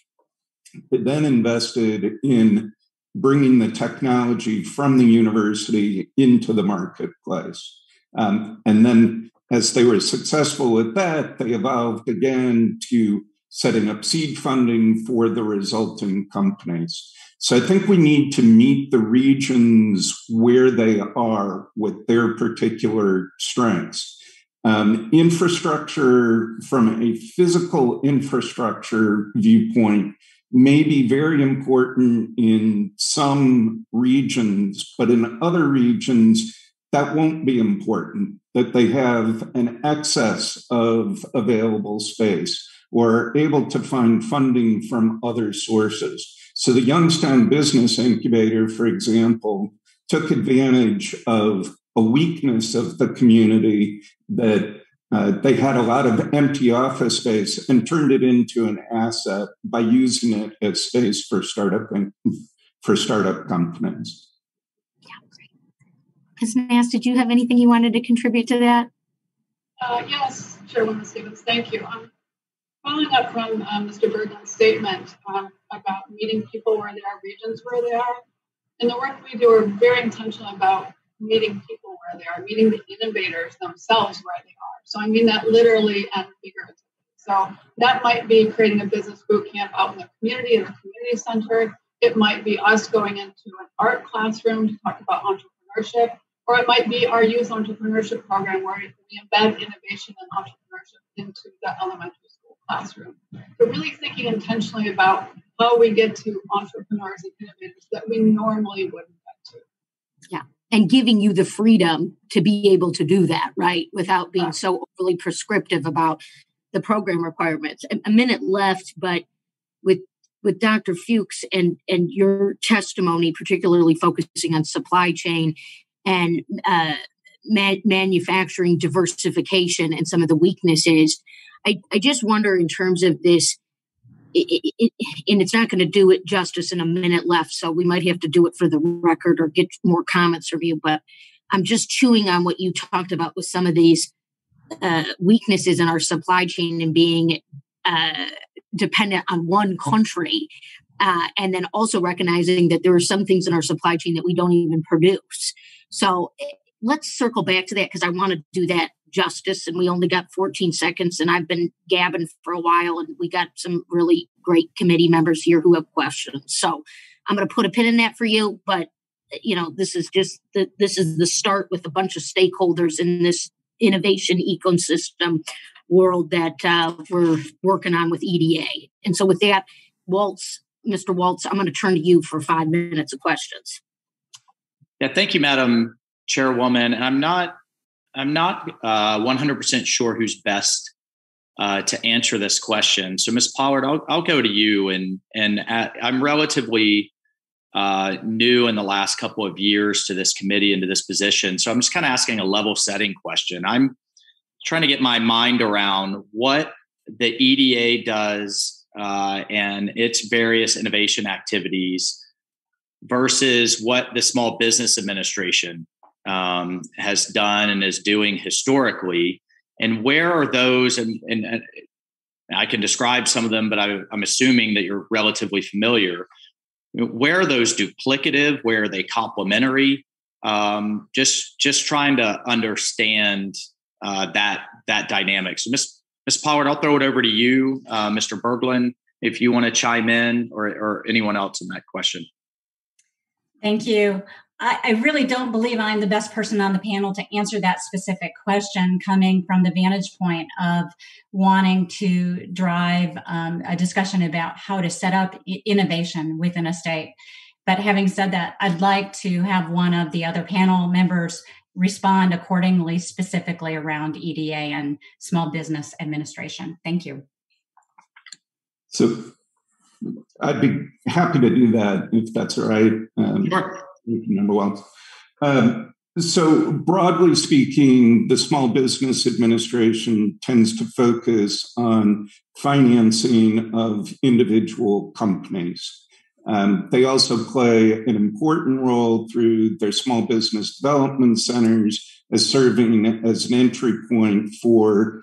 they then invested in bringing the technology from the university into the marketplace. Um, and then as they were successful with that, they evolved again to setting up seed funding for the resulting companies. So I think we need to meet the regions where they are with their particular strengths. Um, infrastructure from a physical infrastructure viewpoint may be very important in some regions, but in other regions, that won't be important, that they have an excess of available space or able to find funding from other sources. So the Youngstown Business Incubator, for example, took advantage of a weakness of the community that uh, they had a lot of empty office space and turned it into an asset by using it as space for startup and for startup companies. Yeah, great. Ms. Nas, did you have anything you wanted to contribute to that? Uh, yes, Chairwoman Stevens, thank you. Um, following up from um, Mr. Berglund's statement um, about meeting people where they are, regions where they are, in the work we do, we're very intentional about meeting people where they are, meeting the innovators themselves where they are. So I mean that literally and figuratively. So that might be creating a business boot camp out in the community, in the community center. It might be us going into an art classroom to talk about entrepreneurship, or it might be our youth entrepreneurship program where we embed innovation and entrepreneurship into the elementary classroom. So really thinking intentionally about how we get to entrepreneurs and innovators that we normally wouldn't get to. Yeah and giving you the freedom to be able to do that, right? Without being so overly prescriptive about the program requirements. A, minute left, but with with Dr. Fuchs and and your testimony, particularly focusing on supply chain and uh, ma- manufacturing diversification and some of the weaknesses, I, I just wonder in terms of this it, it, and it's not going to do it justice in a minute left. So we might have to do it for the record or get more comments from you. But I'm just chewing on what you talked about with some of these uh, weaknesses in our supply chain and being uh, dependent on one country. Uh, and then also recognizing that there are some things in our supply chain that we don't even produce. So eh, let's circle back to that because I want to do that justice and we only got 14 seconds and I've been gabbing for a while and we got some really great committee members here who have questions. So I'm going to put a pin in that for you, but you know, this is just the, this is the start with a bunch of stakeholders in this innovation ecosystem world that uh, we're working on with EDA. And so with that, Waltz, Mr. Waltz, I'm going to turn to you for five minutes of questions. Yeah, thank you, Madam Chairwoman. And I'm not I'm not uh, 100% sure who's best uh, to answer this question. So, Ms. Pollard, I'll, I'll go to you. And and at, I'm relatively uh, new in the last couple of years to this committee and to this position. So I'm just kind of asking a level setting question. I'm trying to get my mind around what the EDA does uh, and its various innovation activities versus what the Small Business Administration um, has done and is doing historically, and where are those? And, and, and I can describe some of them, but I, I'm assuming that you're relatively familiar. Where are those duplicative? Where are they complementary? Um, just just trying to understand uh, that that dynamic. So, Ms. Ms. Pollard, I'll throw it over to you, uh, Mr. Berglund, if you want to chime in, or, or anyone else in that question. Thank you. I, I, really don't believe I'm the best person on the panel to answer that specific question, coming from the vantage point of wanting to drive um, a discussion about how to set up innovation within a state. But having said that, I'd like to have one of the other panel members respond accordingly, specifically around EDA and small business administration. Thank you. So I'd be happy to do that if that's all right. Um, sure. Number one. Um, so, broadly speaking, the Small Business Administration tends to focus on financing of individual companies. Um, they also play an important role through their small business development centers as serving as an entry point for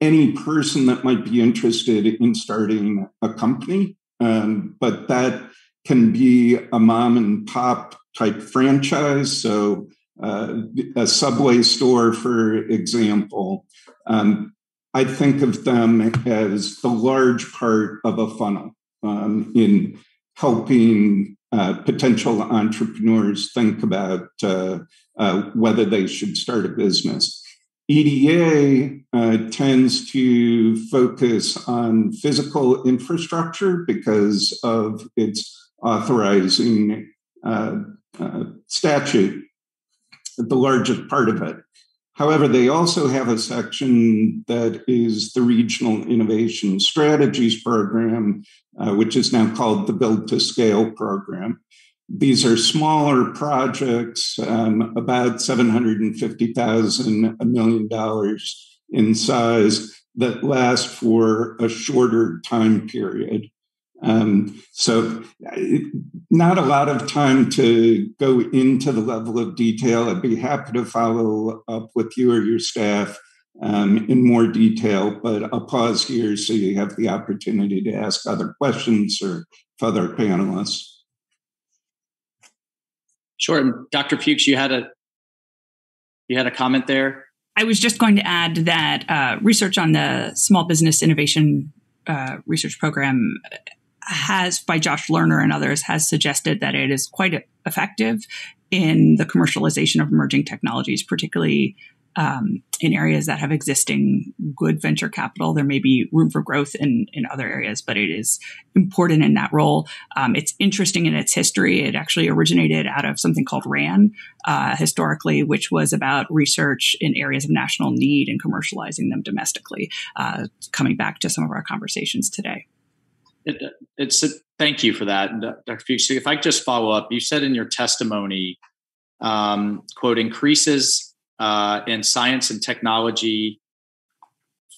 any person that might be interested in starting a company. Um, but that can be a mom and pop type franchise. So, uh, a Subway store, for example, um, I think of them as the large part of a funnel um, in helping uh, potential entrepreneurs think about uh, uh, whether they should start a business. EDA uh, tends to focus on physical infrastructure because of its authorizing uh, uh, statute, the largest part of it. However, they also have a section that is the Regional Innovation Strategies Program, uh, which is now called the Build to Scale Program. These are smaller projects, um, about 750,000, a million dollars in size, that last for a shorter time period. Um, so, not a lot of time to go into the level of detail. I'd be happy to follow up with you or your staff um, in more detail, but I'll pause here so you have the opportunity to ask other questions or other panelists. Sure, and Dr. Fuchs, you had a you had a comment there. I was just going to add that uh, research on the Small Business Innovation uh, Research Program has, by Josh Lerner and others, has suggested that it is quite effective in the commercialization of emerging technologies, particularly um, in areas that have existing good venture capital. There may be room for growth in, in other areas, but it is important in that role. Um, it's interesting in its history. It actually originated out of something called RANN uh, historically, which was about research in areas of national need and commercializing them domestically, uh, coming back to some of our conversations today. It, it's a, thank you for that, Dr. Fuchs. If I just follow up, you said in your testimony, um, quote, increases uh, in science and technology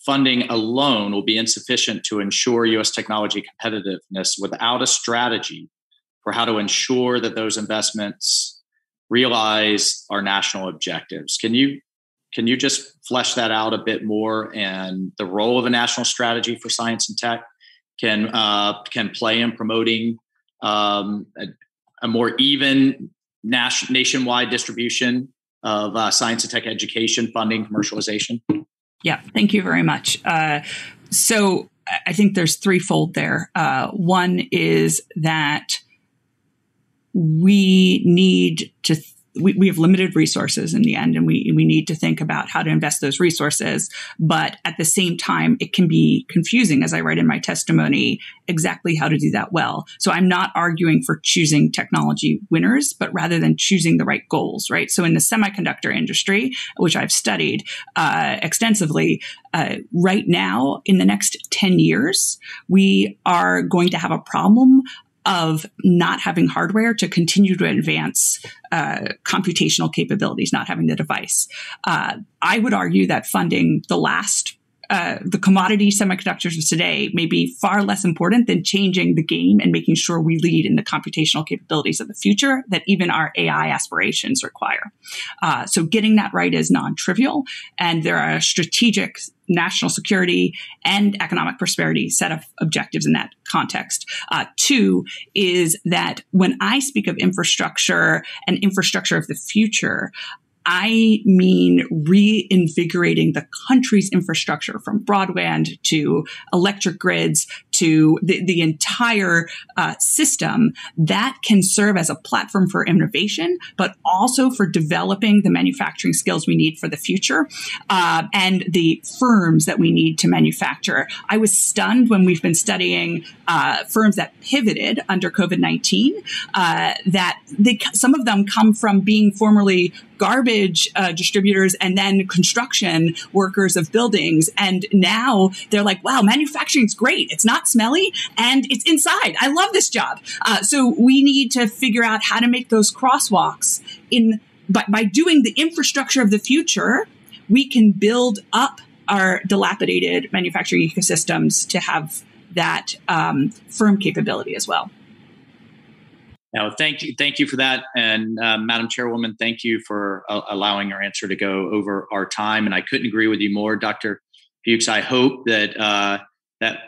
funding alone will be insufficient to ensure U.S. technology competitiveness without a strategy for how to ensure that those investments realize our national objectives. Can you can you just flesh that out a bit more and the role of a national strategy for science and tech? Can uh, can play in promoting um, a, a, more even nas- nationwide distribution of uh, science and tech education funding commercialization? Yeah, thank you very much. Uh, so I think there's threefold there. Uh, one is that we need to we, we have limited resources in the end and we, we need to think about how to invest those resources. But at the same time, it can be confusing, as I write in my testimony, exactly how to do that well. So I'm not arguing for choosing technology winners, but rather than choosing the right goals, right? So in the semiconductor industry, which I've studied uh, extensively, uh, right now, in the next 10 years, we are going to have a problem of not having hardware to continue to advance uh, computational capabilities, not having the device. Uh, I would argue that funding the last uh, the commodity semiconductors of today may be far less important than changing the game and making sure we lead in the computational capabilities of the future that even our AI aspirations require. Uh, so getting that right is non-trivial, and there are strategic national security and economic prosperity set of objectives in that context. Uh, two is that when I speak of infrastructure and infrastructure of the future, I mean reinvigorating the country's infrastructure from broadband to electric grids to the, the entire uh, system that can serve as a platform for innovation, but also for developing the manufacturing skills we need for the future uh, and the firms that we need to manufacture. I was stunned when we've been studying uh, firms that pivoted under COVID 19, uh, that they, some of them come from being formerly garbage uh, distributors and then construction workers of buildings. And now they're like, wow, manufacturing is great. It's not smelly and it's inside. I love this job. Uh, so we need to figure out how to make those crosswalks in, but by doing the infrastructure of the future, we can build up our dilapidated manufacturing ecosystems to have that um, firm capability as well. Now, thank you, thank you for that, and uh, Madam Chairwoman, thank you for uh, allowing our answer to go over our time. And I couldn't agree with you more, Dr. Fuchs. I hope that uh, that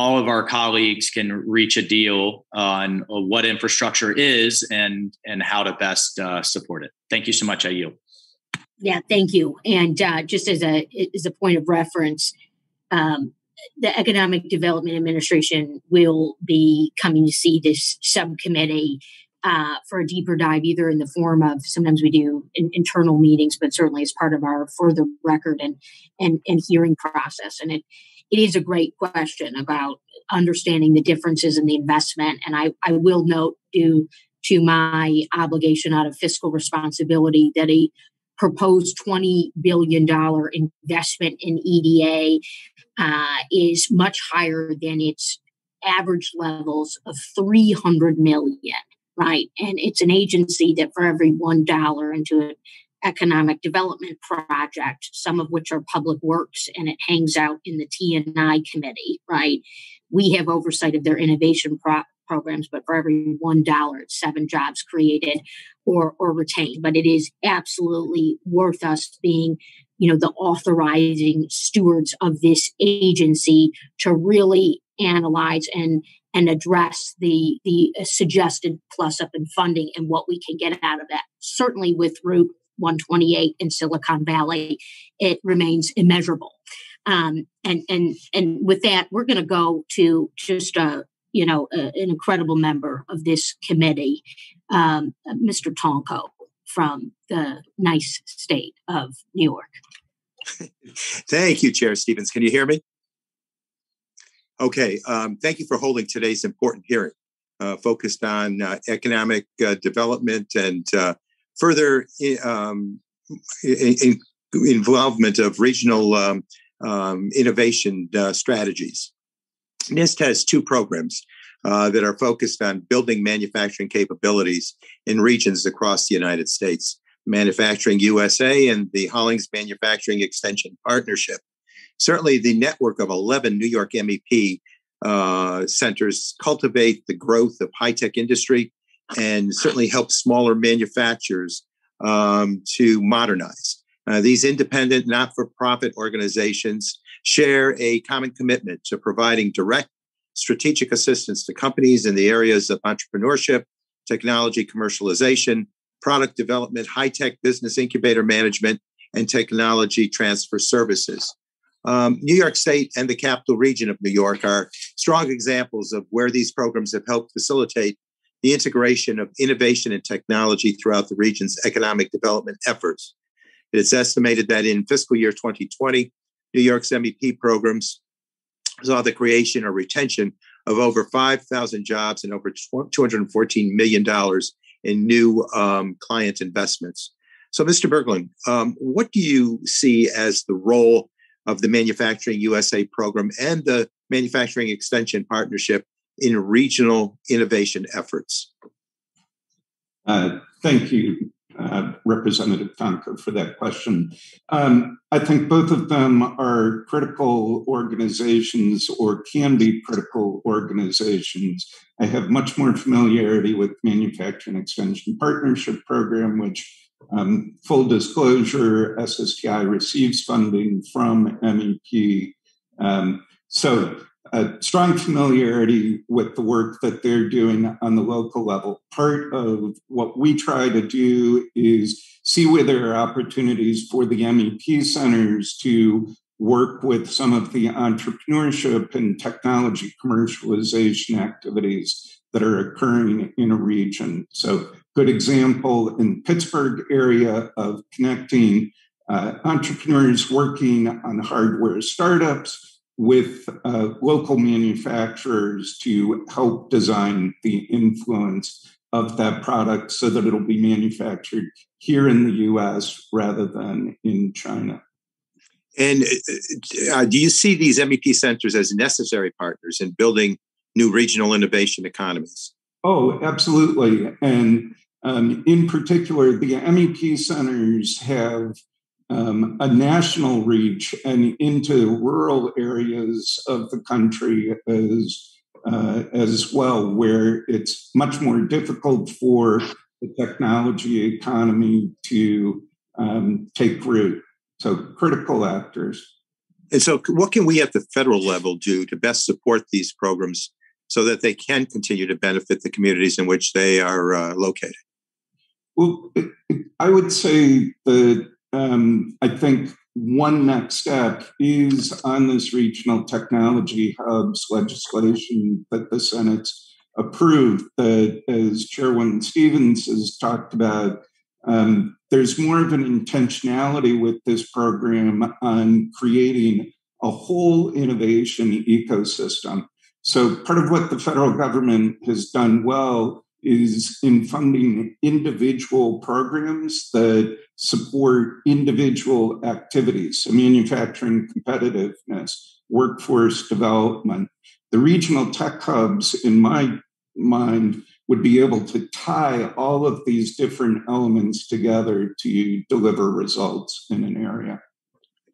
all of our colleagues can reach a deal on what infrastructure is and and how to best uh, support it. Thank you so much. I yield. Yeah, thank you. And uh, just as a as a point of reference, um, the Economic Development Administration will be coming to see this subcommittee uh, for a deeper dive, either in the form of sometimes we do in, internal meetings, but certainly as part of our further record and and, and hearing process. And it it is a great question about understanding the differences in the investment. And I, I will note due to my obligation out of fiscal responsibility that a proposed $20 billion investment in EDA uh, is much higher than its average levels of 300 million, right? And it's an agency that for every $1 into an economic development project, some of which are public works, and it hangs out in the T&I committee, right? We have oversight of their innovation pro- programs, but for every one dollar, it's seven jobs created or or retained. But it is absolutely worth us being, you know, the authorizing stewards of this agency to really analyze and and address the the suggested plus up in funding and what we can get out of that. Certainly with Route 128 in Silicon Valley, it remains immeasurable. Um, and and and with that, we're going to go to just a you know, a, an incredible member of this committee, um, Mr. Tonko from the nice state of New York. thank you, Chair Stevens. Can you hear me? Okay. Um, thank you for holding today's important hearing uh, focused on uh, economic uh, development and uh, further um, in, in involvement of regional um, um, innovation uh, strategies. NIST has two programs uh, that are focused on building manufacturing capabilities in regions across the United States Manufacturing USA and the Hollings Manufacturing Extension Partnership. Certainly, the network of 11 New York MEP uh, centers cultivate the growth of high tech industry and certainly help smaller manufacturers um, to modernize. Uh, these independent, not for profit organizations share a common commitment to providing direct strategic assistance to companies in the areas of entrepreneurship, technology commercialization, product development, high tech business incubator management, and technology transfer services. Um, New York State and the capital region of New York are strong examples of where these programs have helped facilitate the integration of innovation and technology throughout the region's economic development efforts. It is estimated that in fiscal year 2020, New York's MEP programs saw the creation or retention of over 5,000 jobs and over $214 million in new um, client investments. So, Mr. Berglund, um, what do you see as the role of the Manufacturing USA program and the Manufacturing Extension Partnership in regional innovation efforts? Uh, thank you, uh, Representative Tonko, for that question. Um, I think both of them are critical organizations or can be critical organizations. I have much more familiarity with Manufacturing Extension Partnership Program, which um, full disclosure, SSTI receives funding from MEP. Um, so a strong familiarity with the work that they're doing on the local level. Part of what we try to do is see where there are opportunities for the MEP centers to work with some of the entrepreneurship and technology commercialization activities that are occurring in a region. So, good example in Pittsburgh area of connecting uh, entrepreneurs working on hardware startups with uh, local manufacturers to help design the influence of that product so that it'll be manufactured here in the US rather than in China. And uh, uh do you see these MEP centers as necessary partners in building new regional innovation economies? Oh, absolutely. And um, in particular, the MEP centers have um, a national reach and into rural areas of the country as uh, as well, where it's much more difficult for the technology economy to um, take root. So, critical actors. And so, what can we at the federal level do to best support these programs so that they can continue to benefit the communities in which they are uh, located? Well, I would say that um, I think one next step is on this regional technology hubs legislation that the Senate's approved. That, as Chairwoman Stevens has talked about, um, there's more of an intentionality with this program on creating a whole innovation ecosystem. So, part of what the federal government has done well is in funding individual programs that support individual activities, so manufacturing competitiveness, workforce development. The regional tech hubs, in my mind, would be able to tie all of these different elements together to deliver results in an area.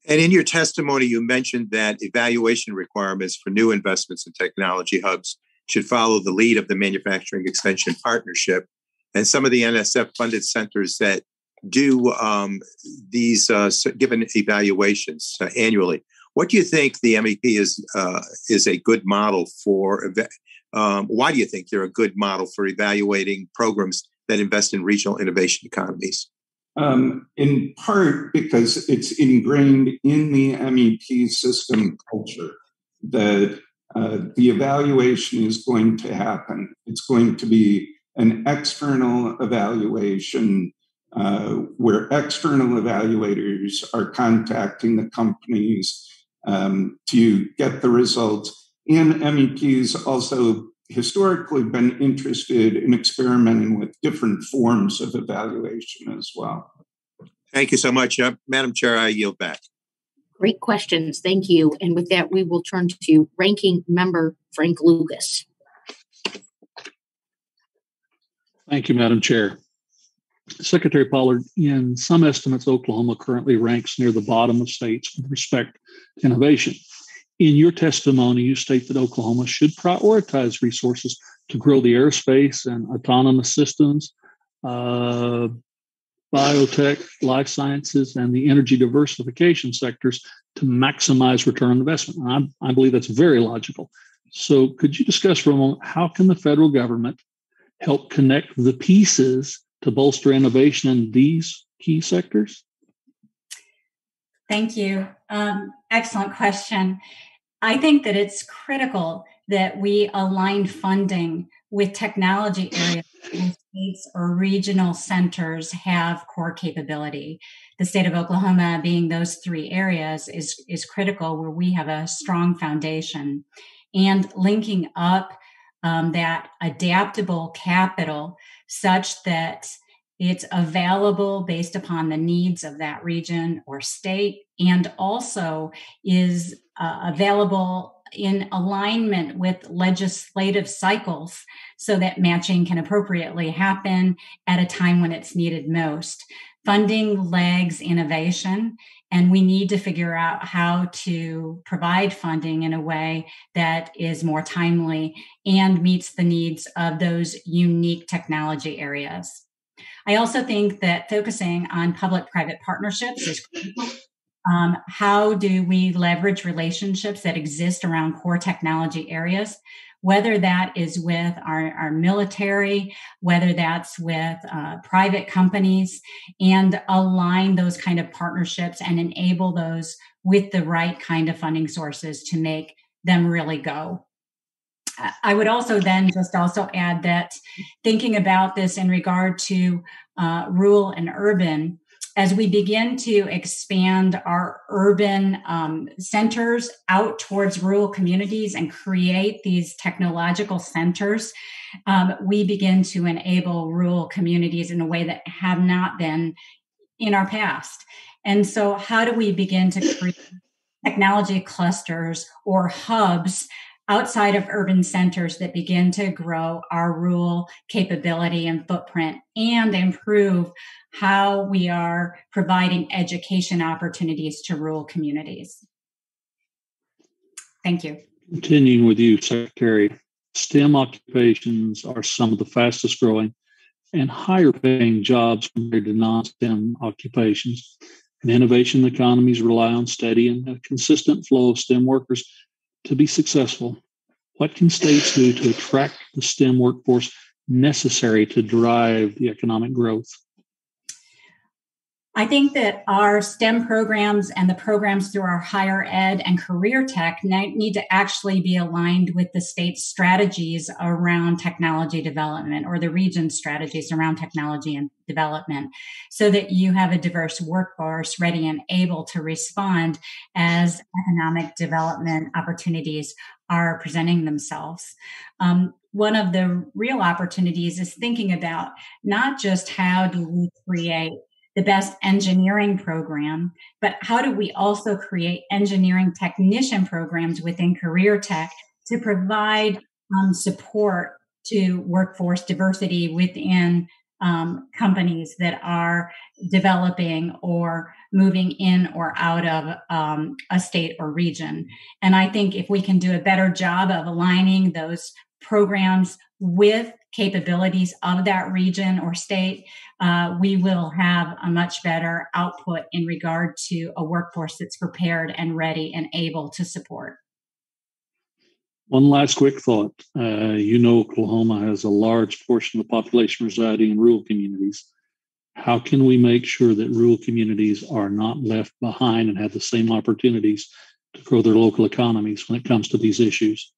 And in your testimony, you mentioned that evaluation requirements for new investments in technology hubs should follow the lead of the Manufacturing Extension Partnership. And some of the NSF funded centers that do um, these uh, given evaluations uh, annually. What do you think the MEP is uh, is a good model for? Um, why do you think they're a good model for evaluating programs that invest in regional innovation economies? Um, in part because it's ingrained in the MEP system culture that uh, the evaluation is going to happen. It's going to be an external evaluation uh, where external evaluators are contacting the companies um, to get the results. And MEPs also historically been interested in experimenting with different forms of evaluation as well. Thank you so much. Uh, Madam Chair, I yield back. Great questions. Thank you. And with that, we will turn to Ranking Member Frank Lucas. Thank you, Madam Chair. Secretary Pollard, in some estimates, Oklahoma currently ranks near the bottom of states with respect to innovation. In your testimony, you state that Oklahoma should prioritize resources to grow the aerospace and autonomous systems, uh, biotech, life sciences, and the energy diversification sectors to maximize return on investment. And I, I believe that's very logical. So, could you discuss for a moment how can the federal government help connect the pieces to bolster innovation in these key sectors? Thank you. Um, excellent question. I think that it's critical that we align funding with technology areas states or regional centers have core capability. The state of Oklahoma being those three areas is, is critical where we have a strong foundation. And linking up um, that adaptable capital such that it's available based upon the needs of that region or state and also is uh, available in alignment with legislative cycles so that matching can appropriately happen at a time when it's needed most. Funding lags innovation, and we need to figure out how to provide funding in a way that is more timely and meets the needs of those unique technology areas. I also think that focusing on public private partnerships is critical Um, how do we leverage relationships that exist around core technology areas? Whether that is with our, our military, whether that's with uh, private companies, and align those kind of partnerships and enable those with the right kind of funding sources to make them really go. I would also then just also add that thinking about this in regard to uh, rural and urban, as we begin to expand our urban um, centers out towards rural communities and create these technological centers, um, we begin to enable rural communities in a way that have not been in our past. And so, how do we begin to create technology clusters or hubs outside of urban centers that begin to grow our rural capability and footprint and improve how we are providing education opportunities to rural communities. Thank you. Continuing with you, Secretary, STEM occupations are some of the fastest growing and higher paying jobs compared to non STEM occupations. And innovation economies rely on steady and consistent flow of STEM workers to be successful, what can states do to attract the STEM workforce necessary to drive the economic growth? I think that our STEM programs and the programs through our higher ed and career tech need to actually be aligned with the state's strategies around technology development or the region's strategies around technology and development so that you have a diverse workforce ready and able to respond as economic development opportunities are presenting themselves. Um, one of the real opportunities is thinking about not just how do we create the best engineering program, but how do we also create engineering technician programs within career tech to provide um, support to workforce diversity within um, companies that are developing or moving in or out of um, a state or region. And I think if we can do a better job of aligning those programs with capabilities of that region or state, uh, we will have a much better output in regard to a workforce that's prepared and ready and able to support. One last quick thought. Uh, you know, Oklahoma has a large portion of the population residing in rural communities. How can we make sure that rural communities are not left behind and have the same opportunities to grow their local economies when it comes to these issues?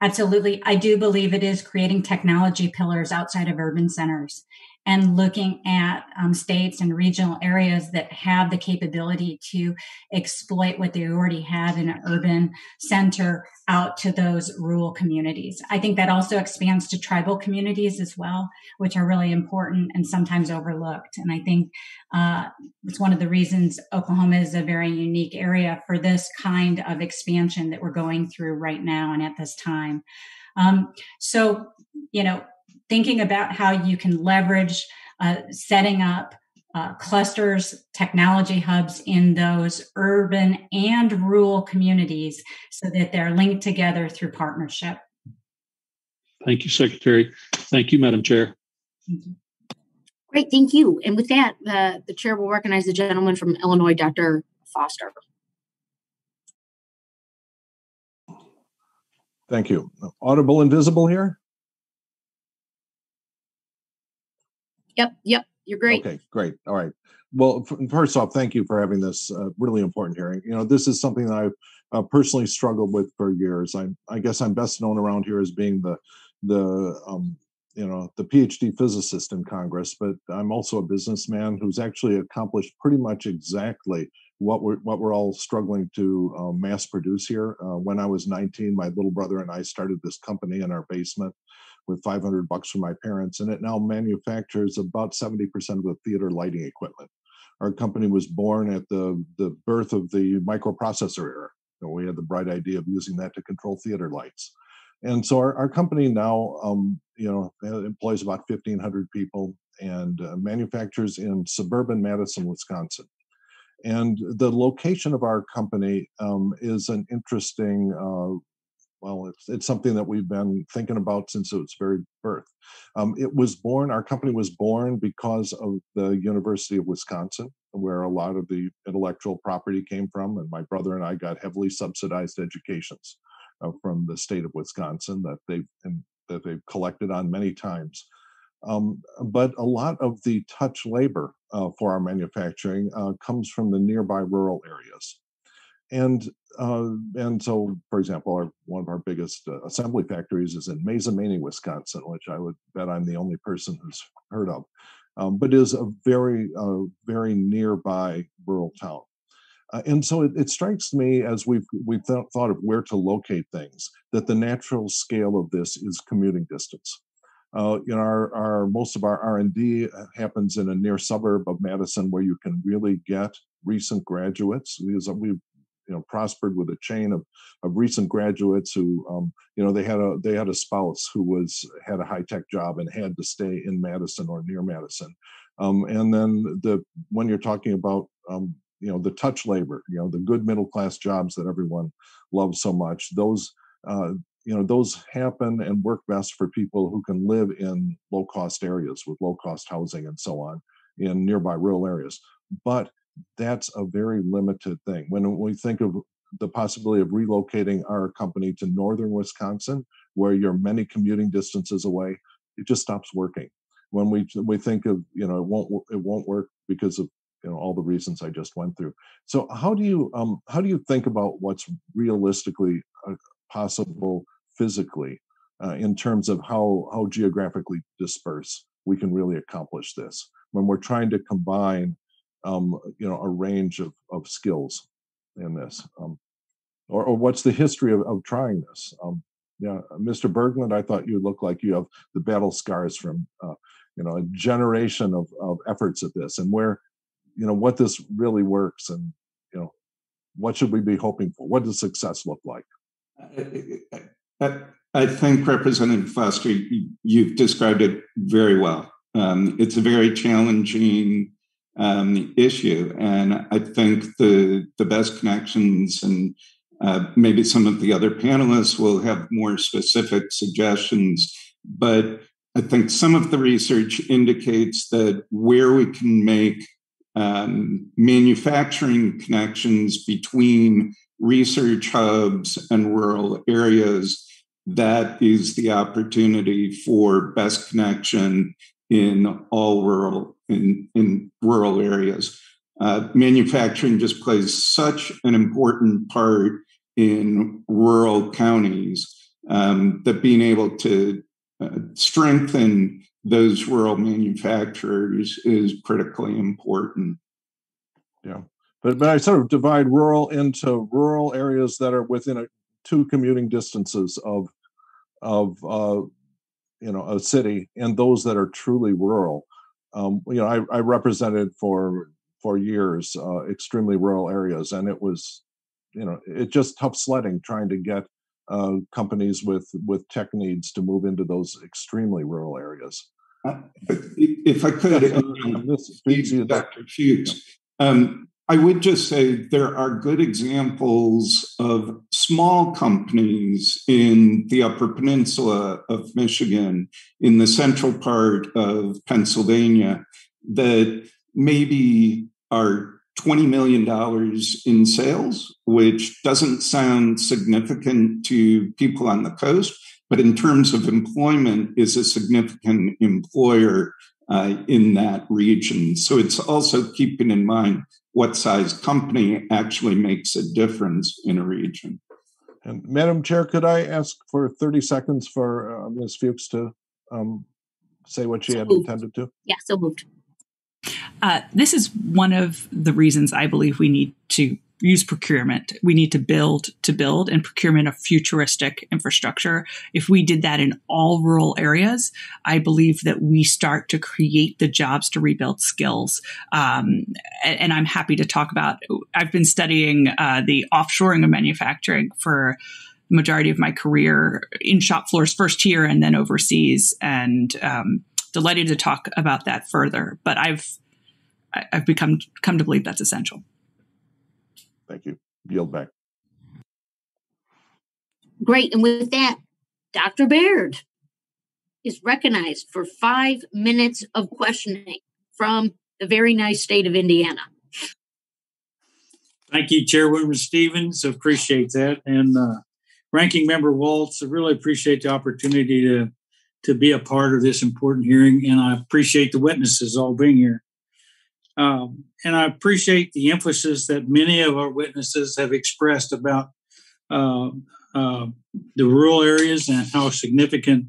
Absolutely. I do believe it is creating technology pillars outside of urban centers and looking at um, states and regional areas that have the capability to exploit what they already have in an urban center out to those rural communities. I think that also expands to tribal communities as well, which are really important and sometimes overlooked. And I think uh, it's one of the reasons Oklahoma is a very unique area for this kind of expansion that we're going through right now and at this time. Um, so, you know, thinking about how you can leverage uh, setting up uh, clusters, technology hubs in those urban and rural communities so that they're linked together through partnership. Thank you, Secretary. Thank you, Madam Chair. Thank you. Great, thank you. And with that, the, the chair will recognize the gentleman from Illinois, Dr. Foster. Thank you. Audible and visible here? Yep, yep, you're great. Okay, great. All right. Well, first off, thank you for having this uh, really important hearing. You know, this is something that I've uh, personally struggled with for years. I, I guess I'm best known around here as being the the um, you know the PhD physicist in Congress, but I'm also a businessman who's actually accomplished pretty much exactly what we're what we're all struggling to uh, mass produce here. Uh, when I was 19, my little brother and I started this company in our basement with 500 bucks from my parents, and it now manufactures about 70% of the theater lighting equipment. Our company was born at the, the birth of the microprocessor era. Know, we had the bright idea of using that to control theater lights. And so our, our company now, um, you know, employs about 1,500 people and uh, manufactures in suburban Madison, Wisconsin. And the location of our company um, is an interesting uh, well, it's, it's something that we've been thinking about since its very birth. Um, it was born, our company was born because of the University of Wisconsin. where a lot of the intellectual property came from. And my brother and I got heavily subsidized educations uh, from the state of Wisconsin that they've that they've collected on many times. Um, but a lot of the touch labor uh, for our manufacturing uh, comes from the nearby rural areas. And uh, and so, for example, our, one of our biggest uh, assembly factories is in Mazomanie, Wisconsin, which I would bet I'm the only person who's heard of, um, but is a very uh, very nearby rural town. Uh, and so it, it, strikes me as we've we've th- thought of where to locate things that the natural scale of this is commuting distance. Uh, you know, our, our most of our R and D uh, happens in a near suburb of Madison, where you can really get recent graduates. Because we've you know prospered with a chain of, of recent graduates who um, you know they had a they had a spouse who was had a high tech job and had to stay in Madison or near Madison. Um, and then the when you're talking about um, you know the touch labor, you know the good middle class jobs that everyone loves so much, those uh, you know those happen and work best for people who can live in low cost areas with low cost housing and so on in nearby rural areas. But that's a very limited thing. When we think of the possibility of relocating our company to northern Wisconsin, where you're many commuting distances away, it just stops working. When we we think of you know it won't it won't work because of you know all the reasons I just went through. So how do you um how do you think about what's realistically uh, possible physically uh, in terms of how how geographically dispersed we can really accomplish this when we're trying to combine um, you know a range of, of skills in this um, or, or what's the history of, of trying this um, yeah mr berglund i thought you look like you have the battle scars from uh, you know a generation of, of efforts at this and where you know what this really works and you know what should we be hoping for? What does success look like? I, I think representative foster you've described it very well. Um, it's a very challenging um, issue. And I think the the best connections and uh, maybe some of the other panelists will have more specific suggestions. But I think some of the research indicates that where we can make um, manufacturing connections between research hubs and rural areas, that is the opportunity for best connection in all rural in, in rural areas. Uh, manufacturing just plays such an important part in rural counties um, that being able to uh, strengthen those rural manufacturers is critically important. Yeah, but but I sort of divide rural into rural areas that are within a, two commuting distances of of uh, you know a city and those that are truly rural. Um, you know I, I, represented for for years uh, extremely rural areas and it was you know it just tough sledding trying to get uh, companies with with tech needs to move into those extremely rural areas. Uh, if i could um, this, dr fuchs um, I would just say there are good examples of small companies in the Upper Peninsula of Michigan, in the central part of Pennsylvania, that maybe are $20 million in sales, which doesn't sound significant to people on the coast, but in terms of employment, is a significant employer uh, in that region. So it's also keeping in mind what size company actually makes a difference in a region. And Madam Chair, could I ask for 30 seconds for uh, Ms. Fuchs to um, say what she so had moved. intended to? Yeah, so moved. Uh, this is one of the reasons I believe we need to use procurement. We need to build to build and procurement of futuristic infrastructure. If we did that in all rural areas, I believe that we start to create the jobs to rebuild skills. Um, and, and, I'm happy to talk about. I've been studying uh, the offshoring of manufacturing for the majority of my career in shop floors, first here and then overseas, and um, delighted to talk about that further. But I've I've become come to believe that's essential. Thank you. Yield back. Great. And with that, Dr. Baird is recognized for five minutes of questioning from the very nice state of Indiana. Thank you, Chairwoman Stevens. Appreciate that. And uh, Ranking Member Waltz, I really appreciate the opportunity to, to be a part of this important hearing. And I appreciate the witnesses all being here. Um, and I appreciate the emphasis that many of our witnesses have expressed about uh, uh, the rural areas and how significant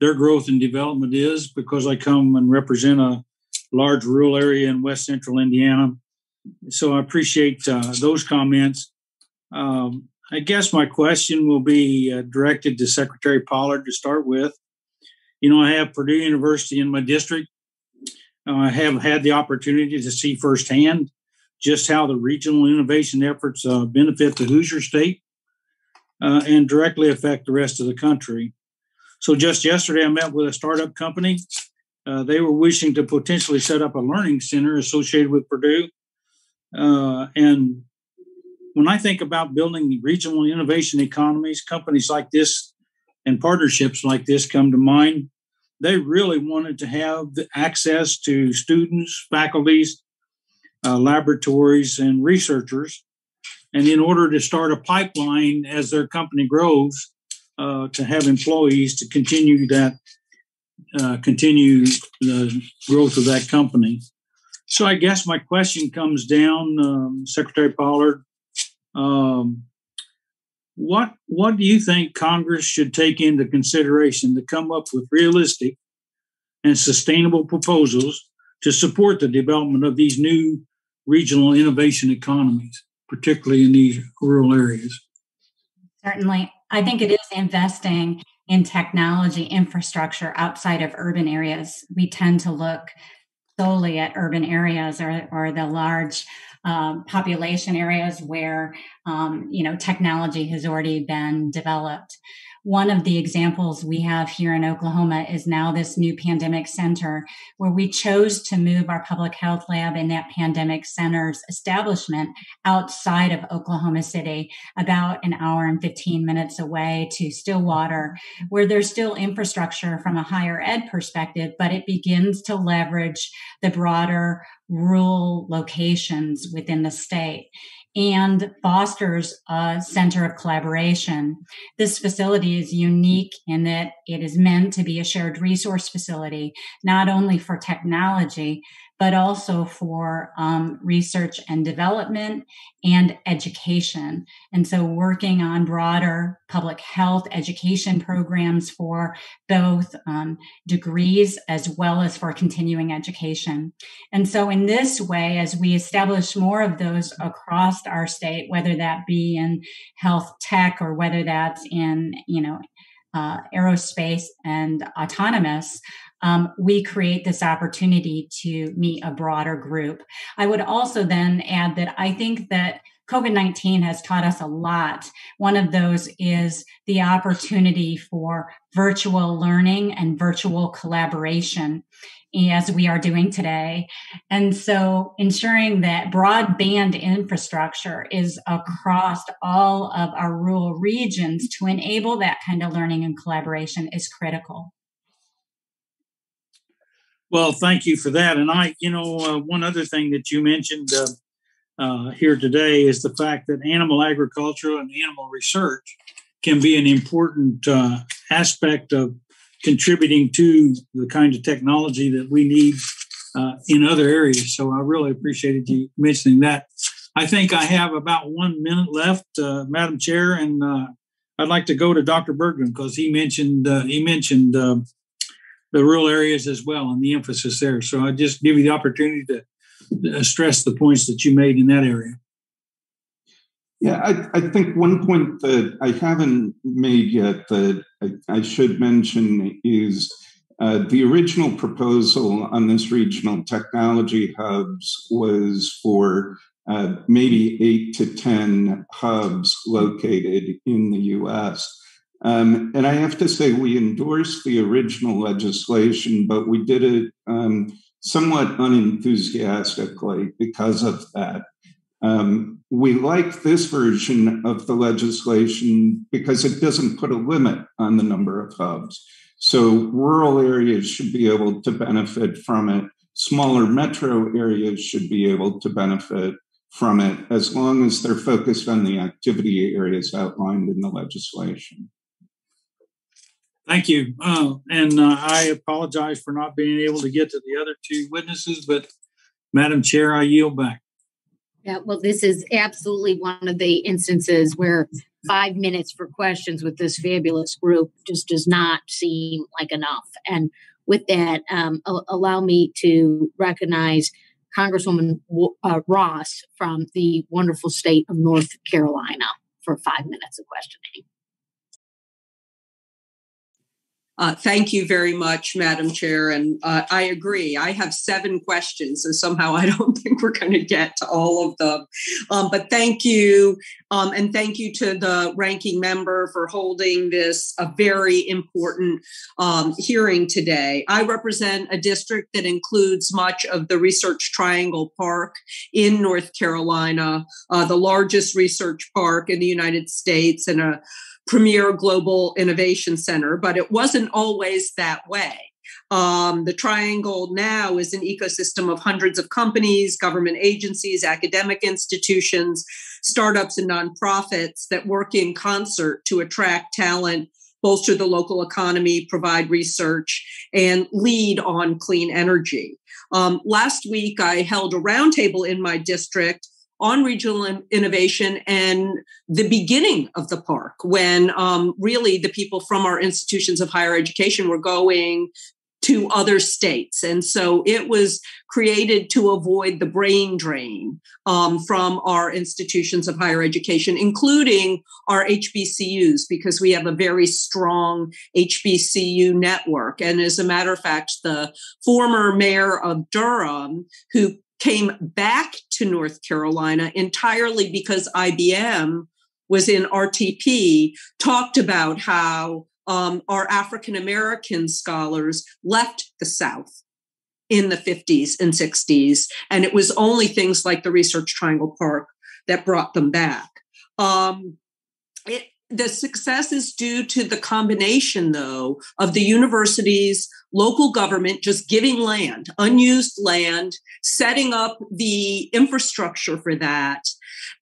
their growth and development is because I come and represent a large rural area in west central Indiana. So I appreciate uh, those comments. Um, I guess my question will be uh, directed to Secretary Pollard to start with. You know, I have Purdue University in my district. Uh, I have had the opportunity to see firsthand just how the regional innovation efforts uh, benefit the Hoosier State uh, and directly affect the rest of the country. So just yesterday, I met with a startup company. Uh, they were wishing to potentially set up a learning center associated with Purdue. Uh, and when I think about building regional innovation economies, companies like this and partnerships like this come to mind. They really wanted to have access to students, faculties, uh, laboratories, and researchers and in order to start a pipeline as their company grows, uh, to have employees to continue that, uh, continue the growth of that company. So I guess my question comes down, um, Secretary Pollard. Um, what what do you think Congress should take into consideration to come up with realistic and sustainable proposals to support the development of these new regional innovation economies? particularly in these rural areas? Certainly. I think it is investing in technology infrastructure outside of urban areas. We tend to look solely at urban areas or, or the large um, population areas where um, you know technology has already been developed one of the examples we have here in Oklahoma is now this new pandemic center where we chose to move our public health lab in that pandemic center's establishment outside of Oklahoma City, about an hour and 15 minutes away to Stillwater, where there's still infrastructure from a higher ed perspective, but it begins to leverage the broader rural locations within the state and fosters a center of collaboration. This facility is unique in that it is meant to be a shared resource facility, not only for technology, but also for um, research and development and education. And so, working on broader public health education programs for both um, degrees as well as for continuing education. And so, in this way, as we establish more of those across our state, whether that be in health tech or whether that's in, you know, uh, aerospace and autonomous, um, we create this opportunity to meet a broader group. I would also then add that I think that COVID 19 has taught us a lot. One of those is the opportunity for virtual learning and virtual collaboration as we are doing today. And so ensuring that broadband infrastructure is across all of our rural regions to enable that kind of learning and collaboration is critical. Well, thank you for that. And I, you know, uh, one other thing that you mentioned uh, uh, here today is the fact that animal agriculture and animal research can be an important uh, aspect of contributing to the kind of technology that we need uh, in other areas. So I really appreciated you mentioning that. I think I have about one minute left, uh, Madam Chair, and I'd like to go to Dr. Bergman because he mentioned he mentioned the rural areas as well and the emphasis there. So I just give you the opportunity to stress the points that you made in that area. Yeah, I, I think one point that I haven't made yet that I, I should mention is uh, the original proposal on this regional technology hubs was for uh, maybe eight to 10 hubs located in the US. Um, and I have to say, we endorsed the original legislation, but we did it um, somewhat unenthusiastically because of that. Um, we like this version of the legislation because it doesn't put a limit on the number of hubs. So rural areas should be able to benefit from it. Smaller metro areas should be able to benefit from it as long as they're focused on the activity areas outlined in the legislation. Thank you. Uh, and uh, I apologize for not being able to get to the other two witnesses, but Madam Chair, I yield back. Yeah, well, this is absolutely one of the instances where five minutes for questions with this fabulous group just does not seem like enough. And with that, um, allow me to recognize Congresswoman uh, Ross from the wonderful state of North Carolina for five minutes of questioning. Uh, thank you very much, Madam Chair. And uh, I agree. I have seven questions, and somehow I don't think we're going to get to all of them. Um, but thank you. Um, and thank you to the ranking member for holding this a very important um, hearing today. I represent a district that includes much of the Research Triangle Park in North Carolina, uh, the largest research park in the United States, and a premier global innovation center, but it wasn't always that way. Um, the Triangle now is an ecosystem of hundreds of companies, government agencies, academic institutions, startups, and nonprofits that work in concert to attract talent, bolster the local economy, provide research, and lead on clean energy. Um, last week, I held a roundtable in my district on regional innovation and the beginning of the park when um, really the people from our institutions of higher education were going to other states. And so it was created to avoid the brain drain um, from our institutions of higher education, including our HBCUs, because we have a very strong HBCU network. And as a matter of fact, the former mayor of Durham, who came back to North Carolina entirely because IBM was in RTP, talked about how um, our African American scholars left the South in the 50s and 60s. And it was only things like the Research Triangle Park that brought them back. Um, it, the success is due to the combination, though, of the university's local government just giving land, unused land, setting up the infrastructure for that.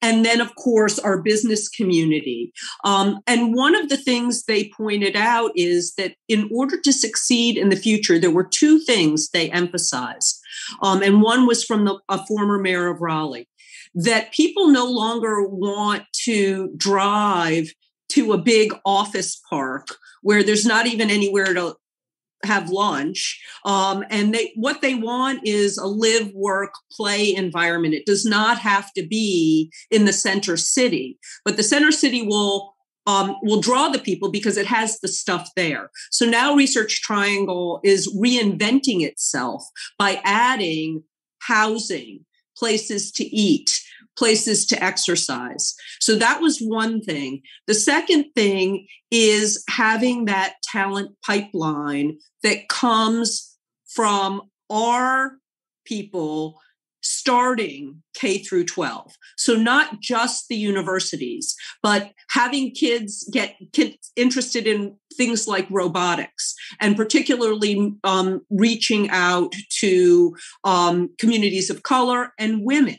And then, of course, our business community. Um, and one of the things they pointed out is that in order to succeed in the future, there were two things they emphasized. Um, and one was from the, a former mayor of Raleigh that people no longer want to drive to a big office park where there's not even anywhere to have lunch um, and they what they want is a live work play environment. It does not have to be in the center city but the center city will um, will draw the people because it has the stuff there. So now research triangle is reinventing itself by adding housing places to eat places to exercise. So that was one thing. The second thing is having that talent pipeline that comes from our people starting K through 12. So not just the universities, but having kids get kids interested in things like robotics and particularly um, reaching out to um, communities of color and women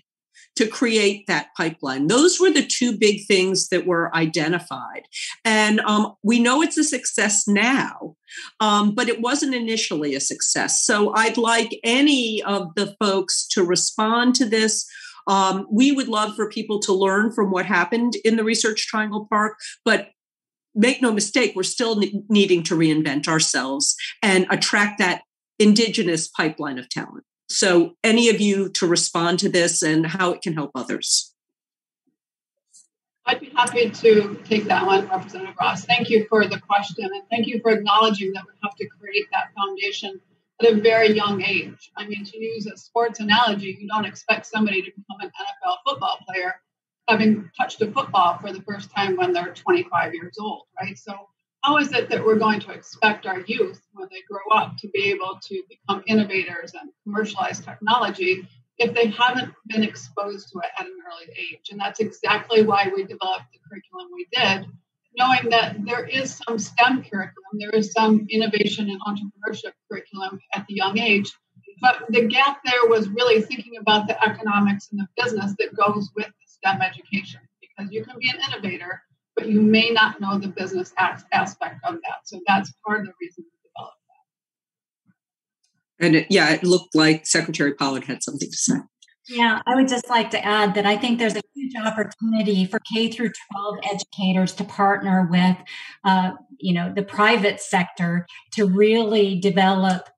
to create that pipeline. Those were the two big things that were identified. And um, we know it's a success now, um, but it wasn't initially a success. So I'd like any of the folks to respond to this. Um, we would love for people to learn from what happened in the Research Triangle Park, but make no mistake, we're still ne- needing to reinvent ourselves and attract that indigenous pipeline of talent. So, any of you to respond to this and how it can help others? I'd be happy to take that one, Representative Ross. Thank you for the question and thank you for acknowledging that we have to create that foundation at a very young age. I mean, to use a sports analogy, you don't expect somebody to become an NFL football player having touched a football for the first time when they're 25 years old, right? So how is it that we're going to expect our youth when they grow up to be able to become innovators and commercialize technology if they haven't been exposed to it at an early age? And that's exactly why we developed the curriculum we did, knowing that there is some STEM curriculum, there is some innovation and entrepreneurship curriculum at the young age But the gap there was really thinking about the economics and the business that goes with STEM education because you can be an innovator, but you may not know the business aspect of that. So that's part of the reason we developed that. And it, yeah, it looked like Secretary Pollard had something to say. Yeah, I would just like to add that I think there's a huge opportunity for K through 12 educators to partner with, uh, you know, the private sector to really develop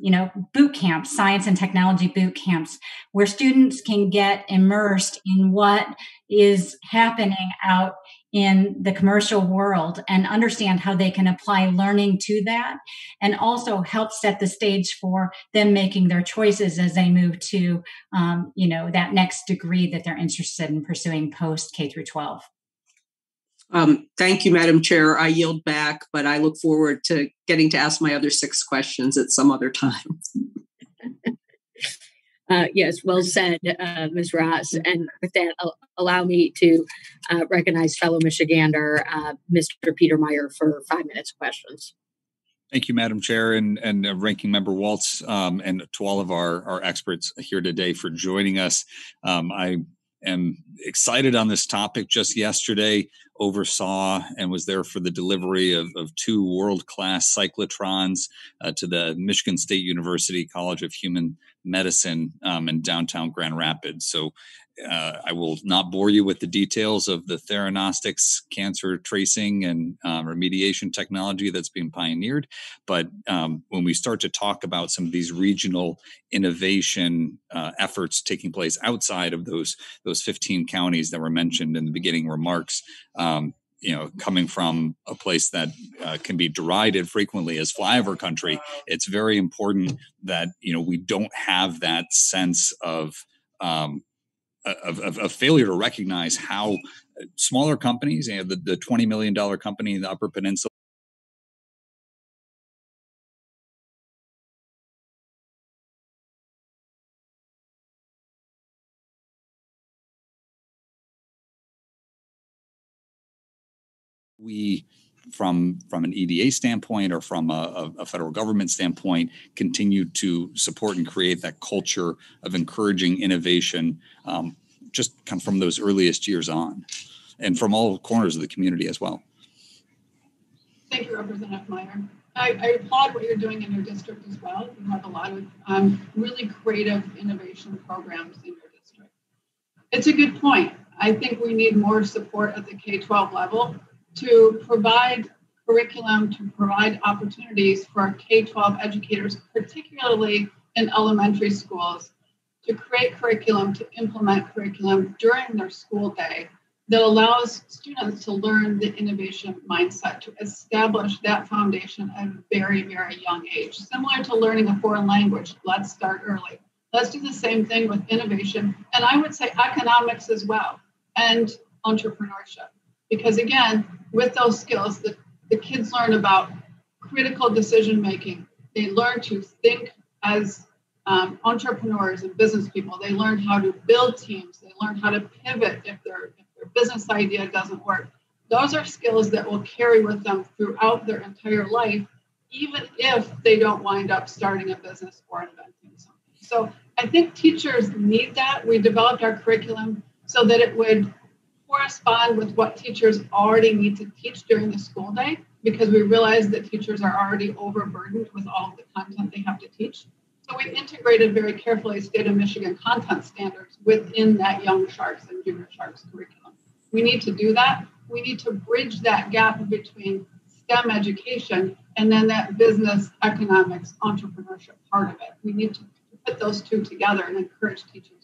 you know boot camps science and technology boot camps where students can get immersed in what is happening out in the commercial world and understand how they can apply learning to that and also help set the stage for them making their choices as they move to um, you know that next degree that they're interested in pursuing post k through 12 um, thank you, Madam Chair. I yield back, but I look forward to getting to ask my other six questions at some other time. uh, yes, well said, uh, Ms. Ross. And with that, allow me to uh, recognize fellow Michigander, uh, Mr. Peter Meijer, for five minutes of questions. Thank you, Madam Chair, and, and uh, Ranking Member Waltz, um, and to all of our, our experts here today for joining us. Um, I am excited on this topic. Just yesterday, oversaw and was there for the delivery of, of two world class cyclotrons uh, to the Michigan State University College of Human Medicine um, in downtown Grand Rapids. So uh, I will not bore you with the details of the theranostics cancer tracing and um, remediation technology that's being pioneered. But um, when we start to talk about some of these regional innovation uh, efforts taking place outside of those those 15 counties that were mentioned in the beginning remarks, um, you know, coming from a place that uh, can be derided frequently as flyover country, it's very important that you know we don't have that sense of um, of, of, of, failure to recognize how smaller companies, you know, the, the $20 million company in the Upper Peninsula, we from from an EDA standpoint or from a, a, federal government standpoint continue to support and create that culture of encouraging innovation um, just from those earliest years on and from all corners of the community as well. Thank you, Representative Meijer. I, I applaud what you're doing in your district as well. You have a lot of um, really creative innovation programs in your district. It's a good point. I think we need more support at the K 12 level to provide curriculum, to provide opportunities for K 12 educators, particularly in elementary schools, to create curriculum, to implement curriculum during their school day that allows students to learn the innovation mindset, to establish that foundation at a very, very young age. Similar to learning a foreign language, let's start early. Let's do the same thing with innovation. And I would say economics as well, and entrepreneurship. Because again, with those skills, the, the kids learn about critical decision making. They learn to think as um, entrepreneurs and business people. They learn how to build teams. They learn how to pivot if their, if their business idea doesn't work. Those are skills that will carry with them throughout their entire life, even if they don't wind up starting a business or inventing something. So I think teachers need that. We developed our curriculum so that it would correspond with what teachers already need to teach during the school day because we realize that teachers are already overburdened with all of the content they have to teach. So we integrated very carefully state of Michigan content standards within that young sharks and junior sharks curriculum. We need to do that. We need to bridge that gap between STEM education and then that business economics entrepreneurship part of it. We need to put those two together and encourage teachers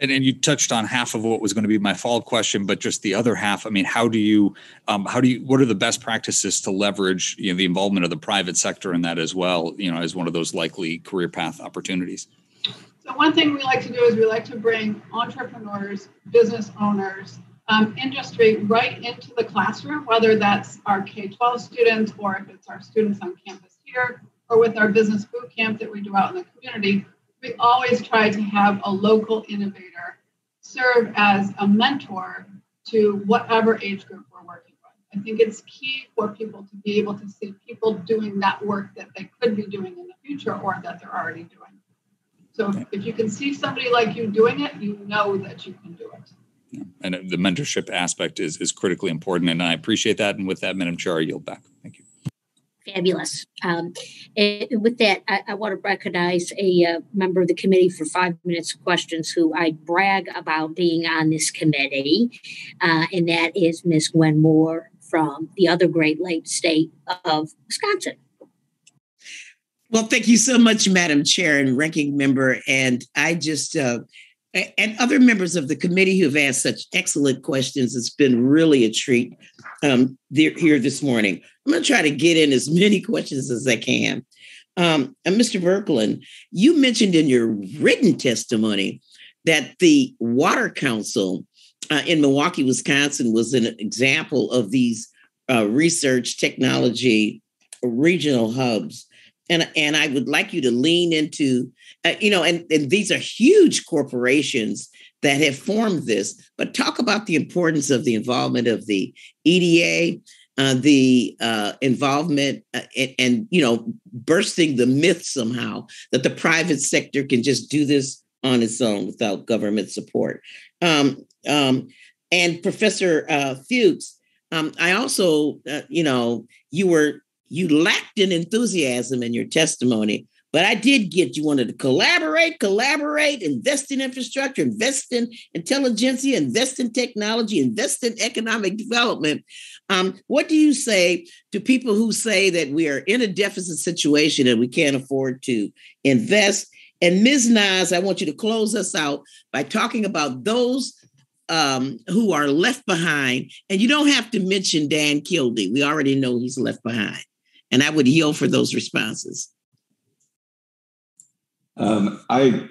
and, and you touched on half of what was going to be my follow-up question, but just the other half. I mean, how do you, um, how do you, what are the best practices to leverage, you know, the involvement of the private sector in that as well, you know, as one of those likely career path opportunities? So one thing we like to do is we like to bring entrepreneurs, business owners, um, industry right into the classroom, whether that's our K-12 students or if it's our students on campus here or with our business boot camp that we do out in the community we always try to have a local innovator serve as a mentor to whatever age group we're working with. I think it's key for people to be able to see people doing that work that they could be doing in the future or that they're already doing. So if you can see somebody like you doing it, you know that you can do it. Yeah. And the mentorship aspect is is critically important, and I appreciate that. And with that, Madam Chair, I yield back. Thank you. Fabulous. Um, with that, I, I, want to recognize a uh, member of the committee for five minutes questions who I brag about being on this committee, uh, and that is Ms. Gwen Moore from the other Great Lakes state of Wisconsin. Well, thank you so much, Madam Chair and Ranking Member. And I just, uh, and other members of the committee who have asked such excellent questions. It's been really a treat um, here this morning. I'm going to try to get in as many questions as I can. Um, and Mr. Berglund, you mentioned in your written testimony that the Water Council uh, in Milwaukee, Wisconsin, was an example of these uh, research technology regional hubs. And, and I would like you to lean into, uh, you know, and, and these are huge corporations that have formed this, but talk about the importance of the involvement of the EDA, uh, the uh, involvement uh, and, and, you know bursting the myth somehow that the private sector can just do this on its own without government support. Um, um, and Professor uh, Fuchs, um, I also, uh, you know, you were you lacked in enthusiasm in your testimony, but I did get you wanted to collaborate, collaborate, invest in infrastructure, invest in intelligentsia, invest in technology, invest in economic development. Um, what do you say to people who say that we are in a deficit situation and we can't afford to invest? And Ms. Nas, I want you to close us out by talking about those um, who are left behind. And you don't have to mention Dan Kildee. We already know he's left behind. And I would yield for those responses. Um, I,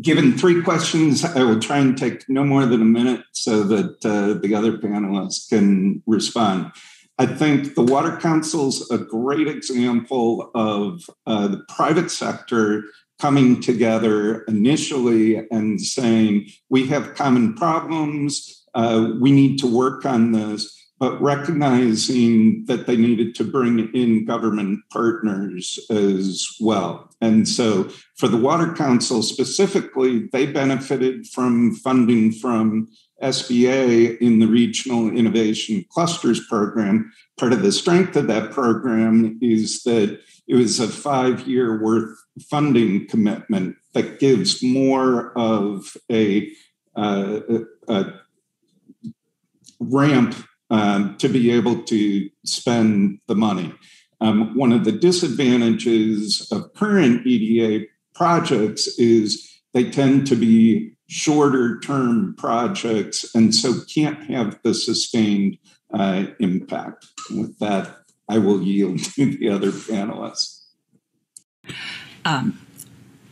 given three questions, I will try and take no more than a minute so that uh, the other panelists can respond. I think the Water Council's a great example of uh, the private sector coming together initially and saying, we have common problems, uh, we need to work on this, but recognizing that they needed to bring in government partners as well. And so for the Water Council specifically, they benefited from funding from SBA in the Regional Innovation Clusters Program. Part of the strength of that program is that it was a five year worth funding commitment that gives more of a, uh, a ramp um, to be able to spend the money. Um, one of the disadvantages of current EDA projects is they tend to be shorter term projects and so can't have the sustained uh, impact. With that, I will yield to the other panelists. Um,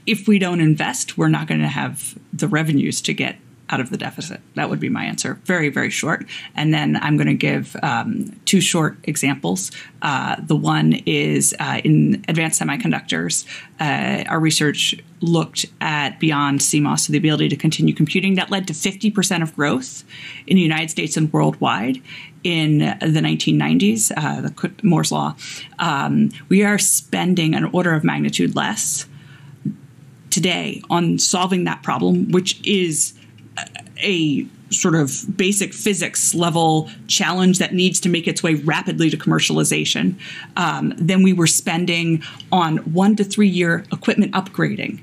if we don't invest, we're not going to have the revenues to get out of the deficit. That would be my answer. Very, very short. And then I'm going to give um, two short examples. Uh, the one is uh, in advanced semiconductors. Uh, our research looked at beyond CMOS, so the ability to continue computing. That led to 50% of growth in the United States and worldwide in the 1990s, uh, the Moore's Law. Um, we are spending an order of magnitude less today on solving that problem, which is a sort of basic physics level challenge that needs to make its way rapidly to commercialization um, than we were spending on one to three year equipment upgrading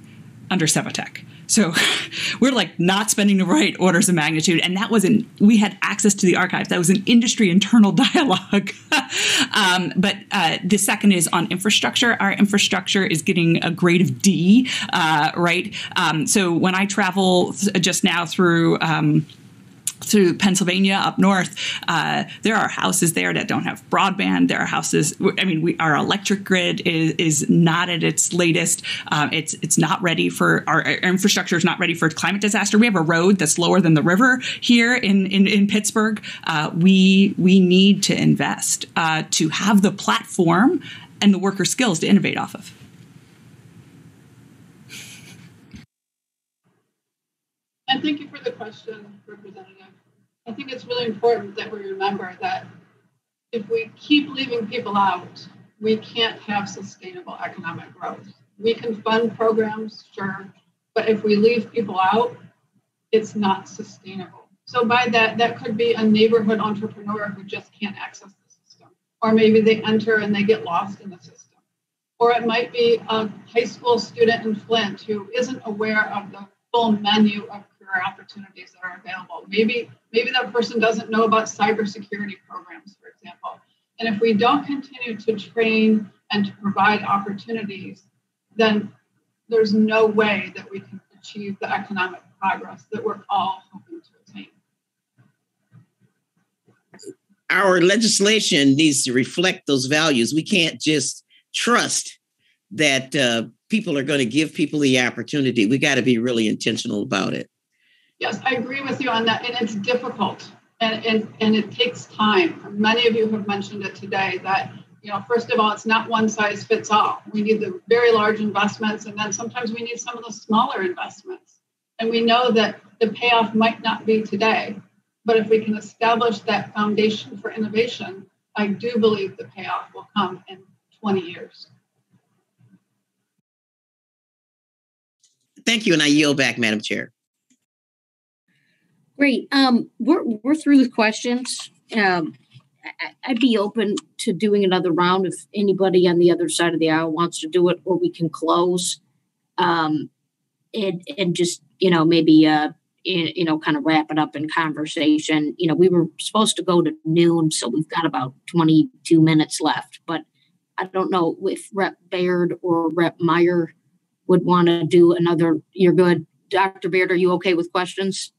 under SEMATECH. So we're like not spending the right orders of magnitude. And that wasn't, we had access to the archives. That was an industry internal dialogue. um, but uh, the second is on infrastructure. Our infrastructure is getting a grade of D, uh, right? Um, so when I travel just now through, um, through Pennsylvania up north, uh, there are houses there that don't have broadband. There are houses. I mean, we, our electric grid is, is not at its latest. Um, it's it's not ready for our, our, infrastructure is not ready for climate disaster. We have a road that's lower than the river here in in, in Pittsburgh. Uh, we we need to invest uh, to have the platform and the worker skills to innovate off of. And thank you for the question, Representative. I think it's really important that we remember that if we keep leaving people out, we can't have sustainable economic growth. We can fund programs, sure, but if we leave people out, it's not sustainable. So by that, that could be a neighborhood entrepreneur who just can't access the system, or maybe they enter and they get lost in the system. Or it might be a high school student in Flint who isn't aware of the full menu of career opportunities that are available. Maybe maybe that person doesn't know about cybersecurity programs, for example. And if we don't continue to train and to provide opportunities, then there's no way that we can achieve the economic progress that we're all hoping to attain. Our legislation needs to reflect those values. We can't just trust that uh, people are going to give people the opportunity. We got to be really intentional about it. Yes, I agree with you on that. And it's difficult and, and, and it takes time. Many of you have mentioned it today that, you know, first of all, it's not one size fits all. We need the very large investments, and then sometimes we need some of the smaller investments. And we know that the payoff might not be today, but if we can establish that foundation for innovation, I do believe the payoff will come in 20 years. Thank you, and I yield back, Madam Chair. Great. Um, we're we're through with questions. Um, I, would be open to doing another round if anybody on the other side of the aisle wants to do it, or we can close, um, and and just you know maybe uh you know kind of wrap it up in conversation. You know, we were supposed to go to noon, so we've got about twenty two minutes left. But I don't know if Rep Baird or Rep Meijer would want to do another. You're good, Dr. Baird. Are you okay with questions?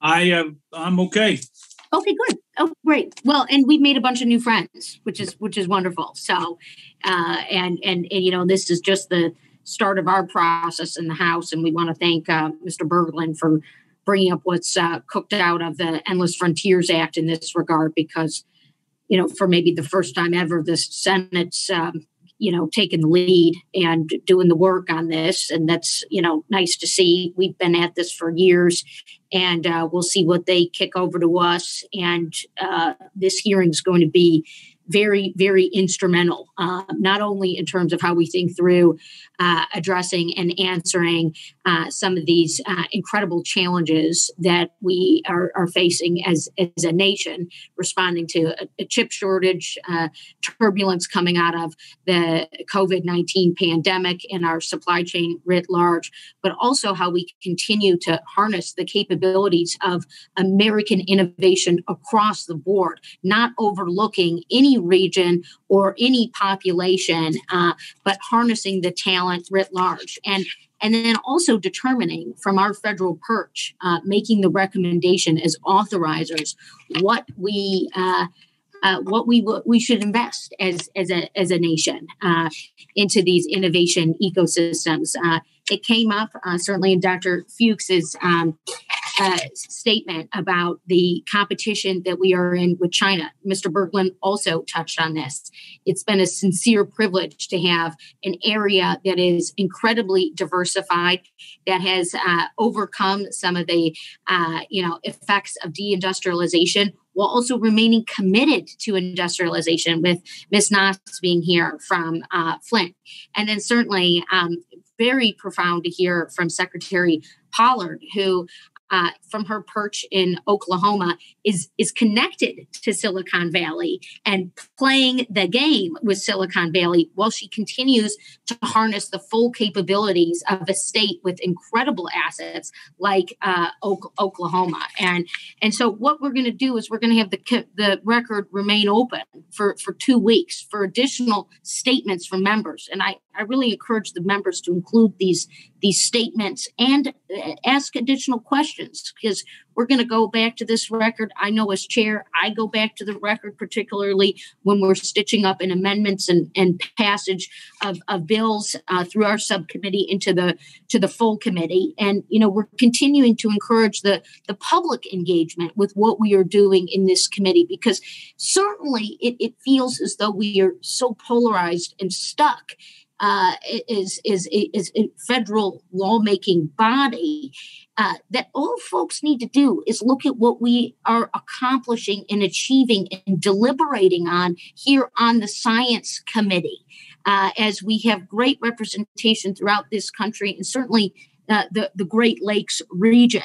I uh, I'm okay. Okay, good. Oh, great. Well, and we've made a bunch of new friends, which is which is wonderful. So, uh, and and and you know, this is just the start of our process in the House, and we want to thank uh, Mr. Berglund for bringing up what's uh, cooked out of the Endless Frontiers Act in this regard, because you know, for maybe the first time ever, the Senate's um, you know taking the lead and doing the work on this. And that's you know nice to see. We've been at this for years and uh, we'll see what they kick over to us. And uh, this hearing is going to be very, very instrumental, uh, not only in terms of how we think through uh, addressing and answering uh, some of these uh, incredible challenges that we are, are, facing as, as a nation, responding to a, a chip shortage, uh, turbulence coming out of the COVID 19 pandemic and our supply chain writ large, but also how we continue to harness the capabilities of American innovation across the board, not overlooking any region or any population, uh, but harnessing the talent writ large. And and then also determining from our federal perch, uh, making the recommendation as authorizers what we uh, uh, what we what we should invest as as a as a nation uh, into these innovation ecosystems. Uh, it came up uh, certainly in Dr. Fuchs's um, statement about the competition that we are in with China. Mr. Berglund also touched on this. It's been a sincere privilege to have an area that is incredibly diversified, that has uh, overcome some of the uh, you know effects of deindustrialization while also remaining committed to industrialization with Ms. Nas being here from uh, Flint. And then certainly um, very profound to hear from Secretary Pollard, who uh, from her perch in Oklahoma is is connected to Silicon Valley and playing the game with Silicon Valley while she continues to harness the full capabilities of a state with incredible assets like uh, Oklahoma. And and so what we're going to do is we're going to have the the record remain open for for two weeks for additional statements from members. And I I really encourage the members to include these these statements and uh, ask additional questions because we're going to go back to this record. I know as chair, I go back to the record, particularly when we're stitching up in amendments and, and passage of, of bills uh, through our subcommittee into the to the full committee. And you know, we're continuing to encourage the the public engagement with what we are doing in this committee because certainly it, it feels as though we are so polarized and stuck uh, is, is, is a federal lawmaking body, uh, that all folks need to do is look at what we are accomplishing and achieving and deliberating on here on the Science Committee. Uh, as we have great representation throughout this country and certainly uh, the, the Great Lakes region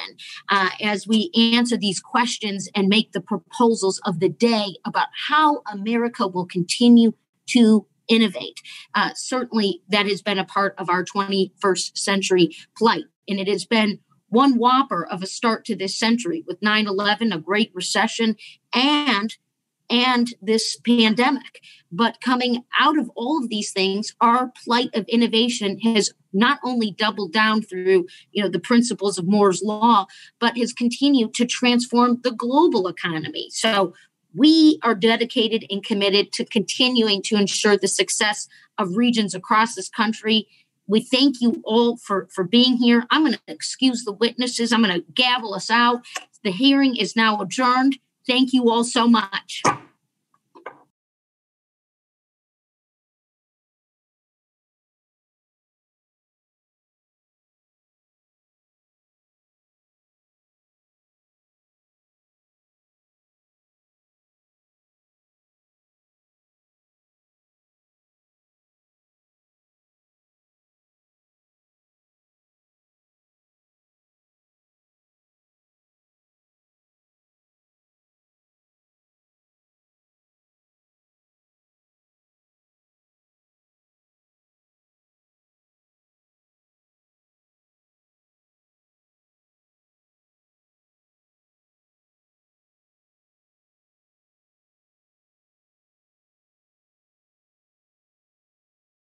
uh, as we answer these questions and make the proposals of the day about how America will continue to innovate. Uh, certainly, that has been a part of our 21st century plight, and it has been one whopper of a start to this century with 9 11, a great recession, and and this pandemic. But coming out of all of these things, our plight of innovation has not only doubled down through you know the principles of Moore's law, but has continued to transform the global economy. So we are dedicated and committed to continuing to ensure the success of regions across this country. We thank you all for, for being here. I'm going to excuse the witnesses. I'm going to gavel us out. The hearing is now adjourned. Thank you all so much.